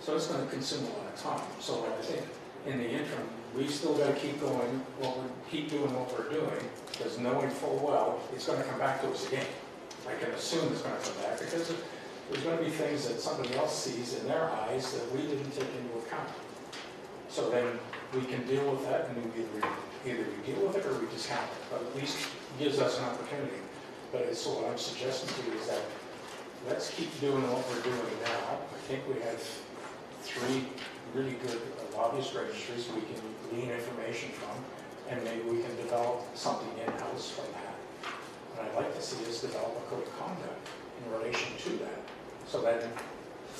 So it's going to consume a lot of time. So I think in the interim, we still got to keep going, what we keep doing what we're doing, because knowing full well, it's going to come back to us again. I can assume it's going to come back because there's going to be things that somebody else sees in their eyes that we didn't take into account. So then we can deal with that and we either, either we deal with it or we discount it, but at least gives us an opportunity. But it's, what I'm suggesting to you is that let's keep doing what we're doing now. I think we have three really good lobbyist registries we can glean information from, and maybe we can develop something in-house from that. And I'd like to see us develop a code of conduct in relation to that, so that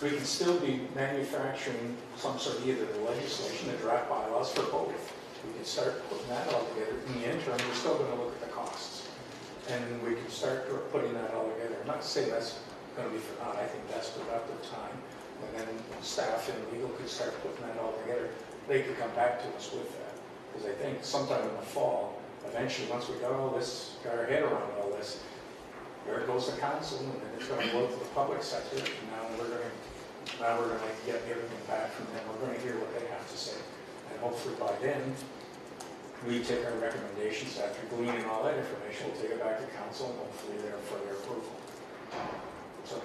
we can still be manufacturing some sort of either the legislation, the draft bylaws for both. We can start putting that all together. In the interim, we're still going to look. And we can start putting that all together. I'm not saying that's going to be for naught. I think that's productive time. And then staff and legal could start putting that all together. They could come back to us with that. Because I think sometime in the fall, eventually, once we got all this, got our head around all this, there goes the council, and then it's going to go to the public sector. And now we're going to, now we're going to get everything back from them. We're going to hear what they have to say. And hopefully by then, we take our recommendations after gleaning all that information, we'll take it back to council and hopefully they're for their approval. So,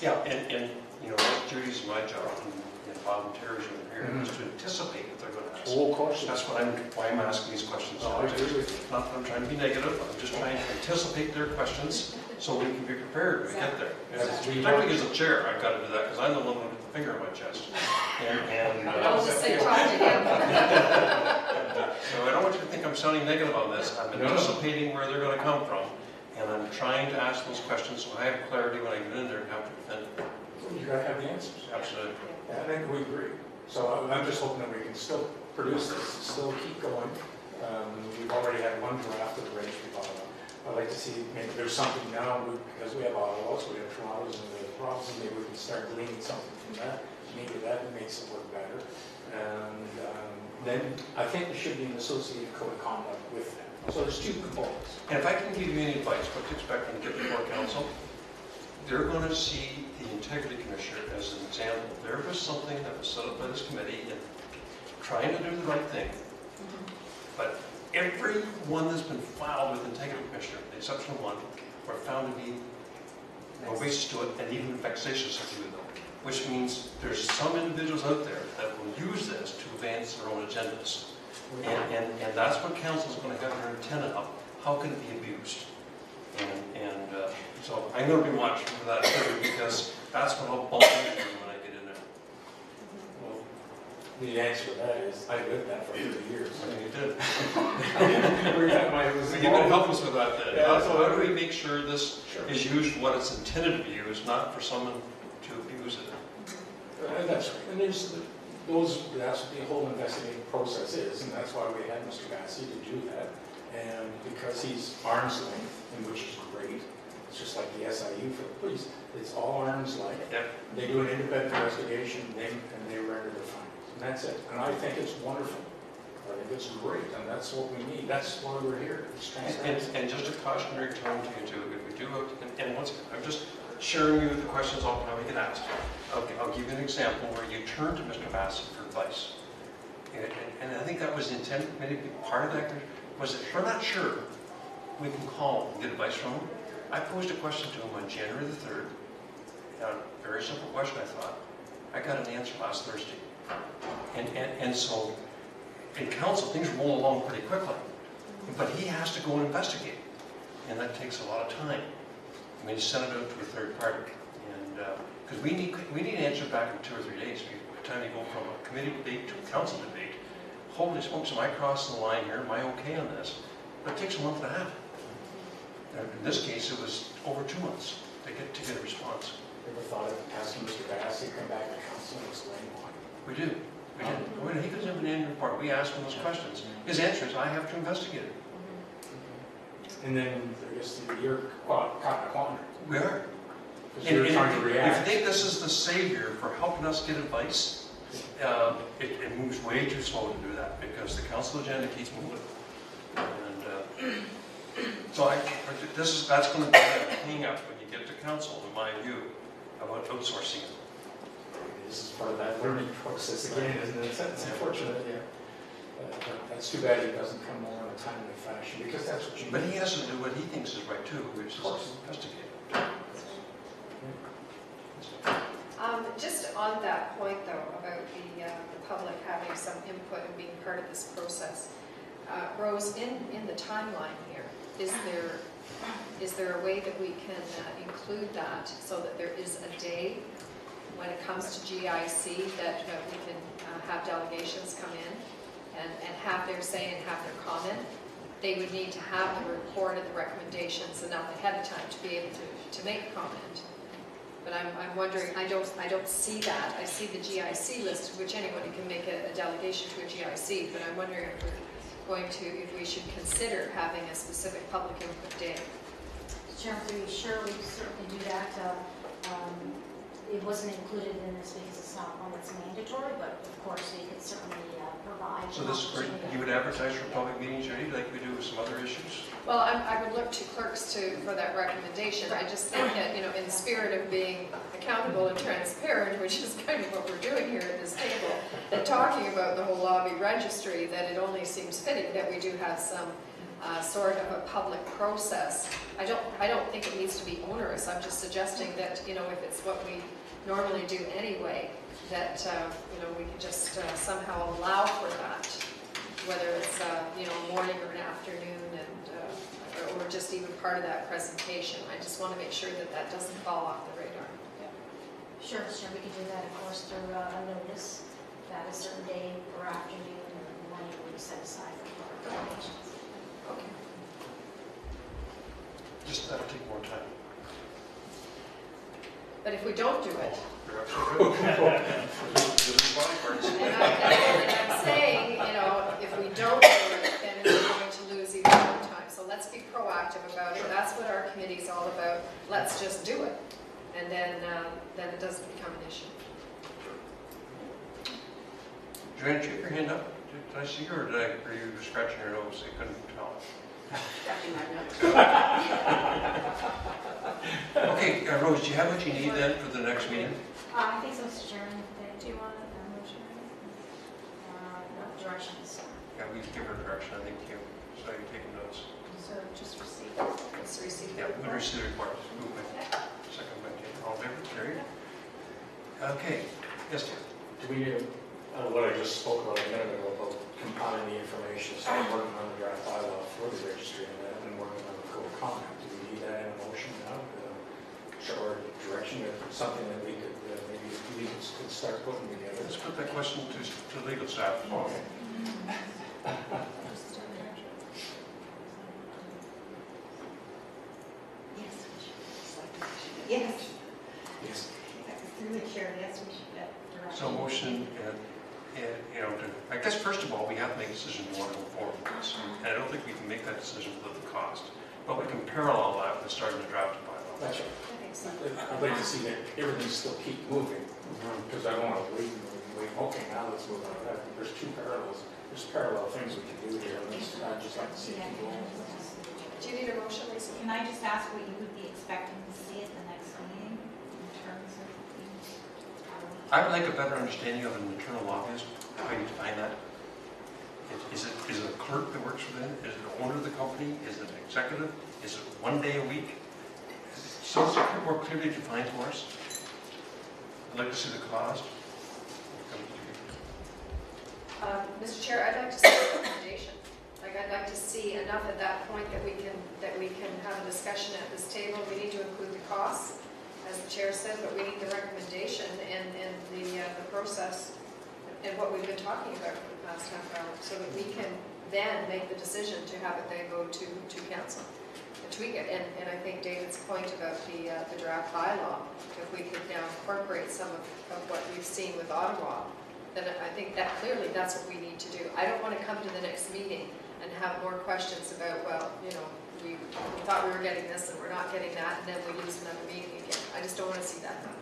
Yeah, and, and, you know, Judy's my job, and and Bob and Terry's in here, is to anticipate what they're gonna ask. oh, of course. That's what I'm, why I'm asking these questions. No, I agree with you. Not that I'm trying to be negative, I'm just trying to anticipate their questions, so we can be prepared when we get there. Exactly. Technically, as a chair, I've got to do that, because I'm the one with the finger on my chest. And, and, I'll just say talk to him. so I don't want you to think I'm sounding negative on this, I'm No. anticipating where they're gonna come from, and I'm trying to ask those questions, so I have clarity when I get in there and have to defend it. You gotta have the answers. Absolutely. Yeah, I think we agree. So I'm- I'm just hoping that we can still produce this, still keep going. Um, We've already had one draft of the registry bylaw. I'd like to see, maybe there's something now, we- because we have Ottawas, we have Toronto's, and we have Provinces, maybe we can start gleaning something from that. Maybe that makes it work better. And um, then I think there should be an associated code of conduct with that. So there's two components. And if I can give you any advice, what to expect when you get before council, they're going to see the integrity commissioner as an example. There was something that was set up by this committee in trying to do the right thing. But every one that's been filed with integrity commissioner, the exception of one, were found to be basis to it and even vexatious if you will. Which means there's some individuals out there that will use this to advance their own agendas. And, and, and that's what council's gonna have their antenna up. How can it be abused? And, and, uh, so I'm gonna be watching for that too, because that's what I'll bump into when I get in there. Well, The answer to that is, I lived that for 30 years. I mean, you did. [LAUGHS] We're at my- it was So you can involved- help us with that then. Yeah, How so- how do we make sure this Sure. is used for what it's intended to be used, not for someone to abuse it? Uh, That's and there's, those, that's what the whole investigating process is, and that's why we had Mr. Massey to do that. And because he's arm's length, and which is great, it's just like the SIU for the police, it's all arm's length. Yep. They do an independent investigation, they, and they render the findings, and that's it. And I think it's wonderful, I think it's great, and that's what we need, that's why we're here, it's And, and just a cautionary tone to you too, if we do, and- and once, I'm just sharing you the questions I'll probably get asked. I'll, I'll give you an example where you turn to Mr. Bassett for advice. And, and- and I think that was intent, maybe part of that, was if we're not sure, we can call and get advice from him. I posed a question to him on January the third, a very simple question, I thought. I got an answer last Thursday. And, and, and so, in council, things roll along pretty quickly. But he has to go and investigate, and that takes a lot of time. I mean, he sent it out to a third party, and, uh, because we need, we need answers back in two or three days, by the time you go from a committee debate to a council debate. Holy smokes, am I crossing the line here, am I okay on this? But it takes a month and a half. In this case, it was over two months to get, to get a response. Ever thought of asking Mr. Basse to come back to council and explain why? We do, we did. When he comes in with an annual report, we ask him those questions. His answer is, I have to investigate it. And then, I guess, you're caught caught in a quandary. We are. Because And- you're and trying to If you react. think this is the savior for helping us get advice, uh, it, it moves way too slow to do that because the council agenda keeps moving. And uh, [CLEARS THROAT] so I, this is, that's going to be a hang up when you get to council, in my view, about outsourcing it. This is part of that learning process again, isn't it? It's it's unfortunate, yeah. Uh, but That's too bad it doesn't come more in a timely fashion, because that's what you But need. he has to do what he thinks is right too, which Of course. is investigate. Um, just on that point though, about the, uh, the public having some input and being part of this process. Uh, Rose, in, in the timeline here, is there, is there a way that we can uh, include that so that there is a day when it comes to GIC that we can uh, have delegations come in and, and have their say and have their comment? They would need to have the report and the recommendations enough ahead of time to be able to, to make comment. But I'm, I'm wondering, I don't, I don't see that. I see the GIC list, which anybody can make a a delegation to a GIC, but I'm wondering if we're going to, if we should consider having a specific public input day. Chairman, sure, we certainly do that. Uh, um, It wasn't included in this because it's not one that's mandatory, but of course, we could certainly uh, provide. So an this, is where opportunity. you would advertise for public meetings, Judy, like we do with some other issues? Well, I, I would look to clerks to, for that recommendation. I just think that, you know, in the spirit of being accountable and transparent, which is kind of what we're doing here at this table, and talking about the whole lobby registry, that it only seems fitting that we do have some uh, sort of a public process. I don't, I don't think it needs to be onerous. I'm just suggesting that, you know, if it's what we normally do anyway, that, uh, you know, we can just uh, somehow allow for that whether it's, uh, you know, morning or an afternoon and, uh, or or just even part of that presentation. I just want to make sure that that doesn't fall off the radar. Sure, sure, we can do that, of course, through uh, a notice that a certain day or afternoon or morning will be set aside for public relations. Okay. Just that'll take more time. But if we don't do it, You're absolutely right. This is my part. and I- and I'm saying, you know, if we don't do it, then we're going to lose even more time. So let's be proactive about it. That's what our committee is all about. Let's just do it. And then, uh, then it doesn't become an issue. Joanne, did you have your hand up? Did did I see you, or did I, were you scratching your nose? I couldn't tell. Okay, uh, Rose, do you have what you need then for the next meeting? Uh, I think so, Mr. Chairman. Do you want a motion? Uh, no, directions. Yeah, we give her direction, I think you, so you're taking notes. So just receive. Let's receive Yeah, we report. receive the report. Moved by- Second by Dave. All in favor? Carried. Okay, yes, Dave. Do we need, uh, what I just spoke about a minute ago, about compiling the information, start working on the draft bylaw for the registry and then and working on the code of conduct? Do we need that in a motion now? Uh, Or direction, or something that we could, uh, maybe we could start putting together? Let's put that question to, to legal staff. Okay. [LAUGHS] Yes. Yes. Yes. Through the chair, yes, we should get direction. So motion, and, and, you know, to, I guess first of all, we have to make a decision to want to go forward with this. And I don't think we can make that decision without the cost, but we can parallel that starting to draft a bylaw. That's right. I think so. I'd like to see that everything still keep moving, mm-hmm. because I don't want to wait, and wait, wait, okay, now let's move on. I think There's two parallels, there's parallel things we can do here, and it's- I'd just like to see it keep going. Do you need a motion, Lisa? Can I just ask what you would be expecting to see at the next meeting in terms of the, I would like a better understanding of an internal lobbyist, how do you define that. Is- Is it, is it a clerk that works for them? Is it the owner of the company? Is it an executive? Is it one day a week? So it's more clearly defined for us. I'd like to see the cost. Um, Mr. Chair, I'd like to see a recommendation. Like, I'd like to see enough at that point that we can, that we can have a discussion at this table. We need to include the costs, as the chair said, but we need the recommendation and, and the, uh, the process and what we've been talking about for the past half hour, so that we can then make the decision to have it then go to, to council tweak it. And, and I think David's point about the, uh, the draft bylaw, if we could now incorporate some of, of what we've seen with Ottawa, then I think that clearly that's what we need to do. I don't want to come to the next meeting and have more questions about, well, you know, we we thought we were getting this and we're not getting that, and then we lose another meeting again. I just don't want to see that happen.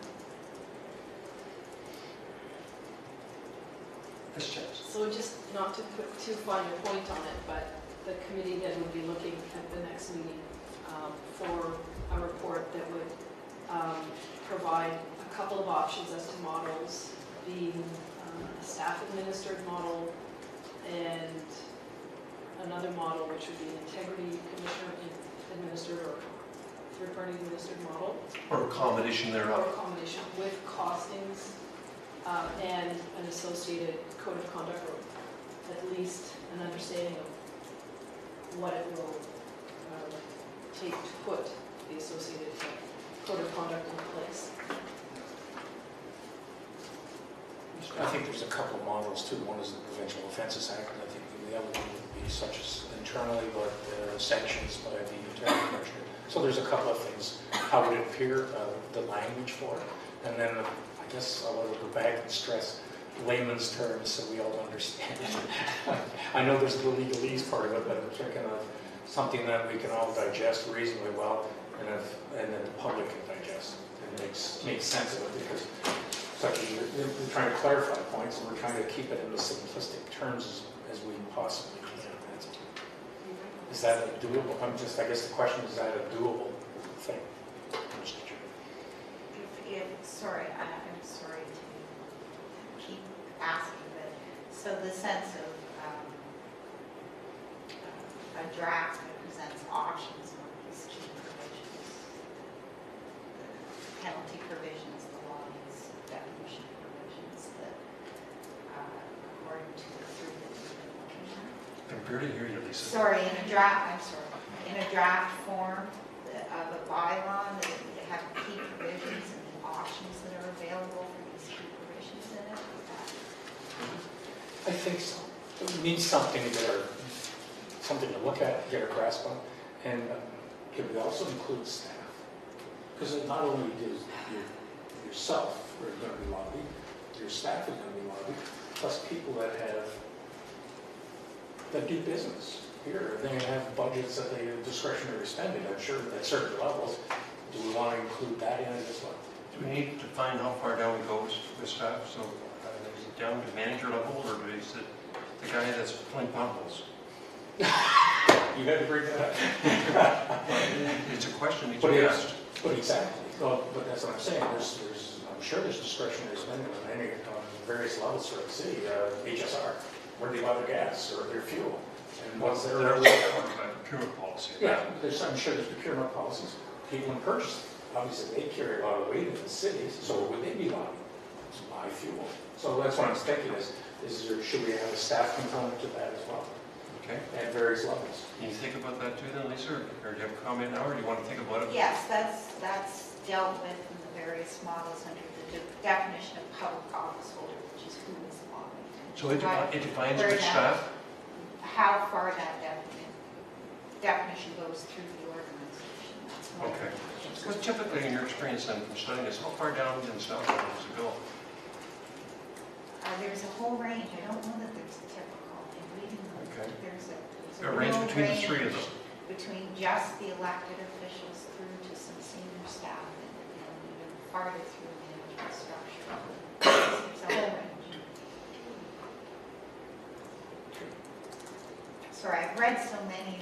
Ms. So just not to put too fine a point on it, but the committee then would be looking at the next meeting um, for a report that would um, provide a couple of options as to models, being um, a staff-administered model and another model, which would be an integrity commissioner administered or third-party administered model. Or a combination Or thereof. a combination with costings um, and an associated code of conduct, or at least an understanding of what it will um, take to put the associated code of conduct in place. I think there's a couple of models too. One is the Provincial Offences Act, and I think the other one would be such as internally, but uh, sanctions by the Attorney Commissioner. So there's a couple of things. How would it appear, uh, the language for it? And then uh, I guess I want to go back and stress layman's terms so we all understand. [LAUGHS] I know there's the legalese part of it, but I'm thinking of something that we can all digest reasonably well and if, and that the public can digest and makes, makes sense of it because as, we're we're trying to clarify points and we're trying to keep it in the simplistic terms as, as we possibly can. Is that a doable, I'm just, I guess the question is, is that a doable thing? If, sorry, I'm sorry to keep asking, but, so the sense of, a draft that presents options on these key provisions, the penalty provisions, the law's definition provisions that, uh, according to the three that we've been looking at. I can barely hear you, Lisa. Sorry, in a draft, I'm sorry, in a draft form the- of a bylaw that would have key provisions and the options that are available for these key provisions in it. would that- I think so. It means something to get our, something to look at, get a grasp on, and um, could we also include staff? Because not only does you, yourself are going to be lobbied, your staff is going to be lobbied, plus people that have, that do business here, they have budgets that they have discretionary spending, I'm sure at certain levels. Do we want to include that in it as well? Do we need to find how far down we go with the staff? So uh, is it down to manager level or is it the guy that's playing potholes? You had to bring that up. [LAUGHS] It's a question that But you it's- asked. But exactly, well, but that's what I'm saying, there's, there's, I'm sure there's discretionary spending on any, on various levels throughout the city, uh, HSR, where they buy their gas or their fuel, and what's their. There's a procurement policy. Yeah, there's, I'm sure there's procurement policies, people in purchasing, obviously, they carry a lot of weight in the cities, so what would they be buying? to buy fuel? So that's what I'm thinking is, is there, should we have a staff component to that as well, Okay. at various levels? Can you think about that too then, Lisa, or or do you have a comment now, or do you want to think about it? Yes, that's, that's dealt with in the various models under the de- definition of public office holder, which is who is lobbying. So it defi- it defines Where which that- staff? How far that definition, definition goes through the organization. That's one of the Okay. provisions. Because typically in your experience then from studying this, how far down in staff level does it go? Uh, there's a whole range, I don't know that there's a typical, in reading them, Okay. there's a. there's A range real between the range three of them? Between just the elected officials through to some senior staff and, and even farther through the management structure. It's a whole range. Sorry, I've read so many.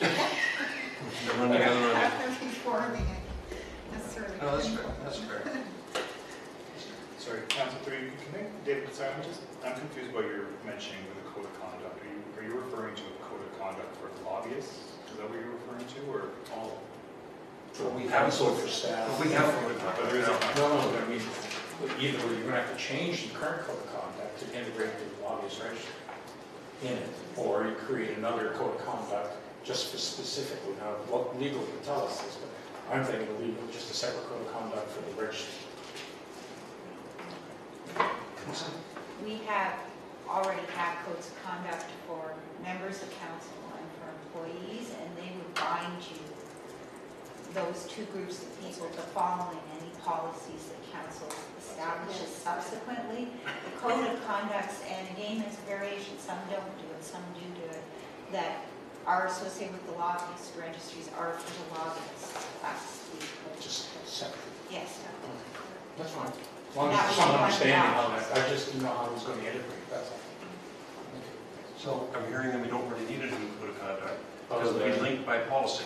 They're running together on it. Before me, I necessarily. No, that's fair, that's fair. Sorry, Council three, can I, David, sorry, I'm just, I'm confused by your mentioning with the code of conduct. Are you, are you referring to a code of conduct for lobbyists? Is that what you're referring to, or all? But we have, So for staff. but we have. But there is a- No, no, I mean, either you're gonna have to change the current code of conduct to integrate the lobbyist register in it, or you create another code of conduct just for specifically, now, what legal can tell us this, but I'm thinking it'll be just a separate code of conduct for the registry. We have, already have codes of conduct for members of council and for employees, and they would bind you, those two groups of people, to following any policies that council establishes subsequently. The code of conducts, and again, there's variations, some don't do it, some do do it, that are associated with the lobbyist registries are for the lobbyists, us, the, Just separate. yes. That's fine. As long as there's some understanding how that, I just didn't know how it was going to integrate, that's all. So I'm hearing that we don't really need a new code of conduct, because it'll be linked by policy.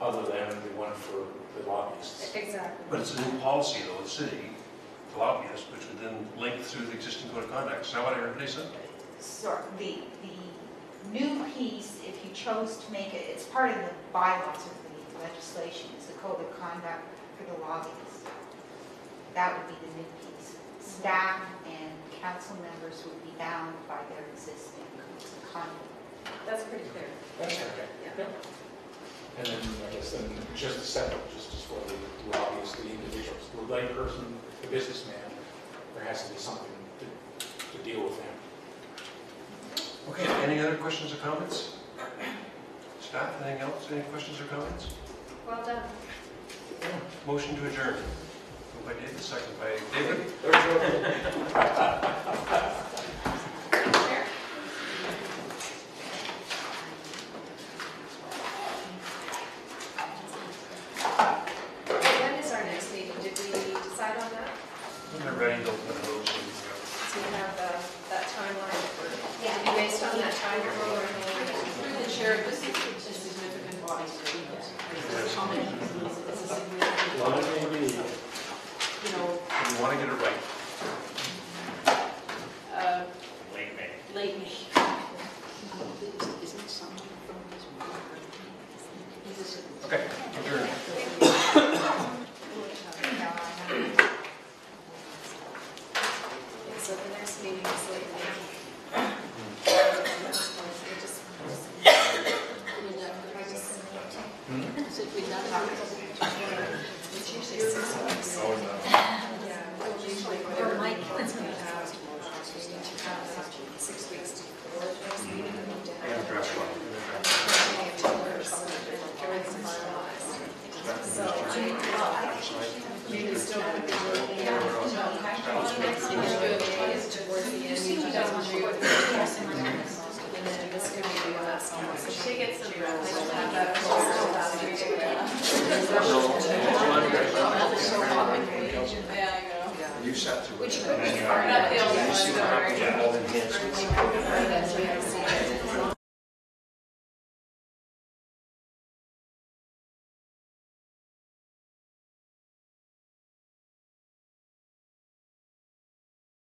other than the one for the lobbyists. Exactly. But it's a new policy though, the city, the lobbyist, which would then link through the existing code of conduct. Is that what everybody said? sort, the, the new piece, if you chose to make it, it's part of the bylaws of the legislation, is the code of conduct for the lobbyists. That would be the new piece. Staff and council members would be bound by their existing codes of conduct. That's pretty clear. That's okay. Yeah. And then, I guess, then just a separate, just as for the lobbyists, the individuals, the layperson, the businessman, there has to be something to, to deal with them. Okay, any other questions or comments? Staff, anything else? Any questions or comments? Well done. Motion to adjourn. By David, second by David. When [LAUGHS]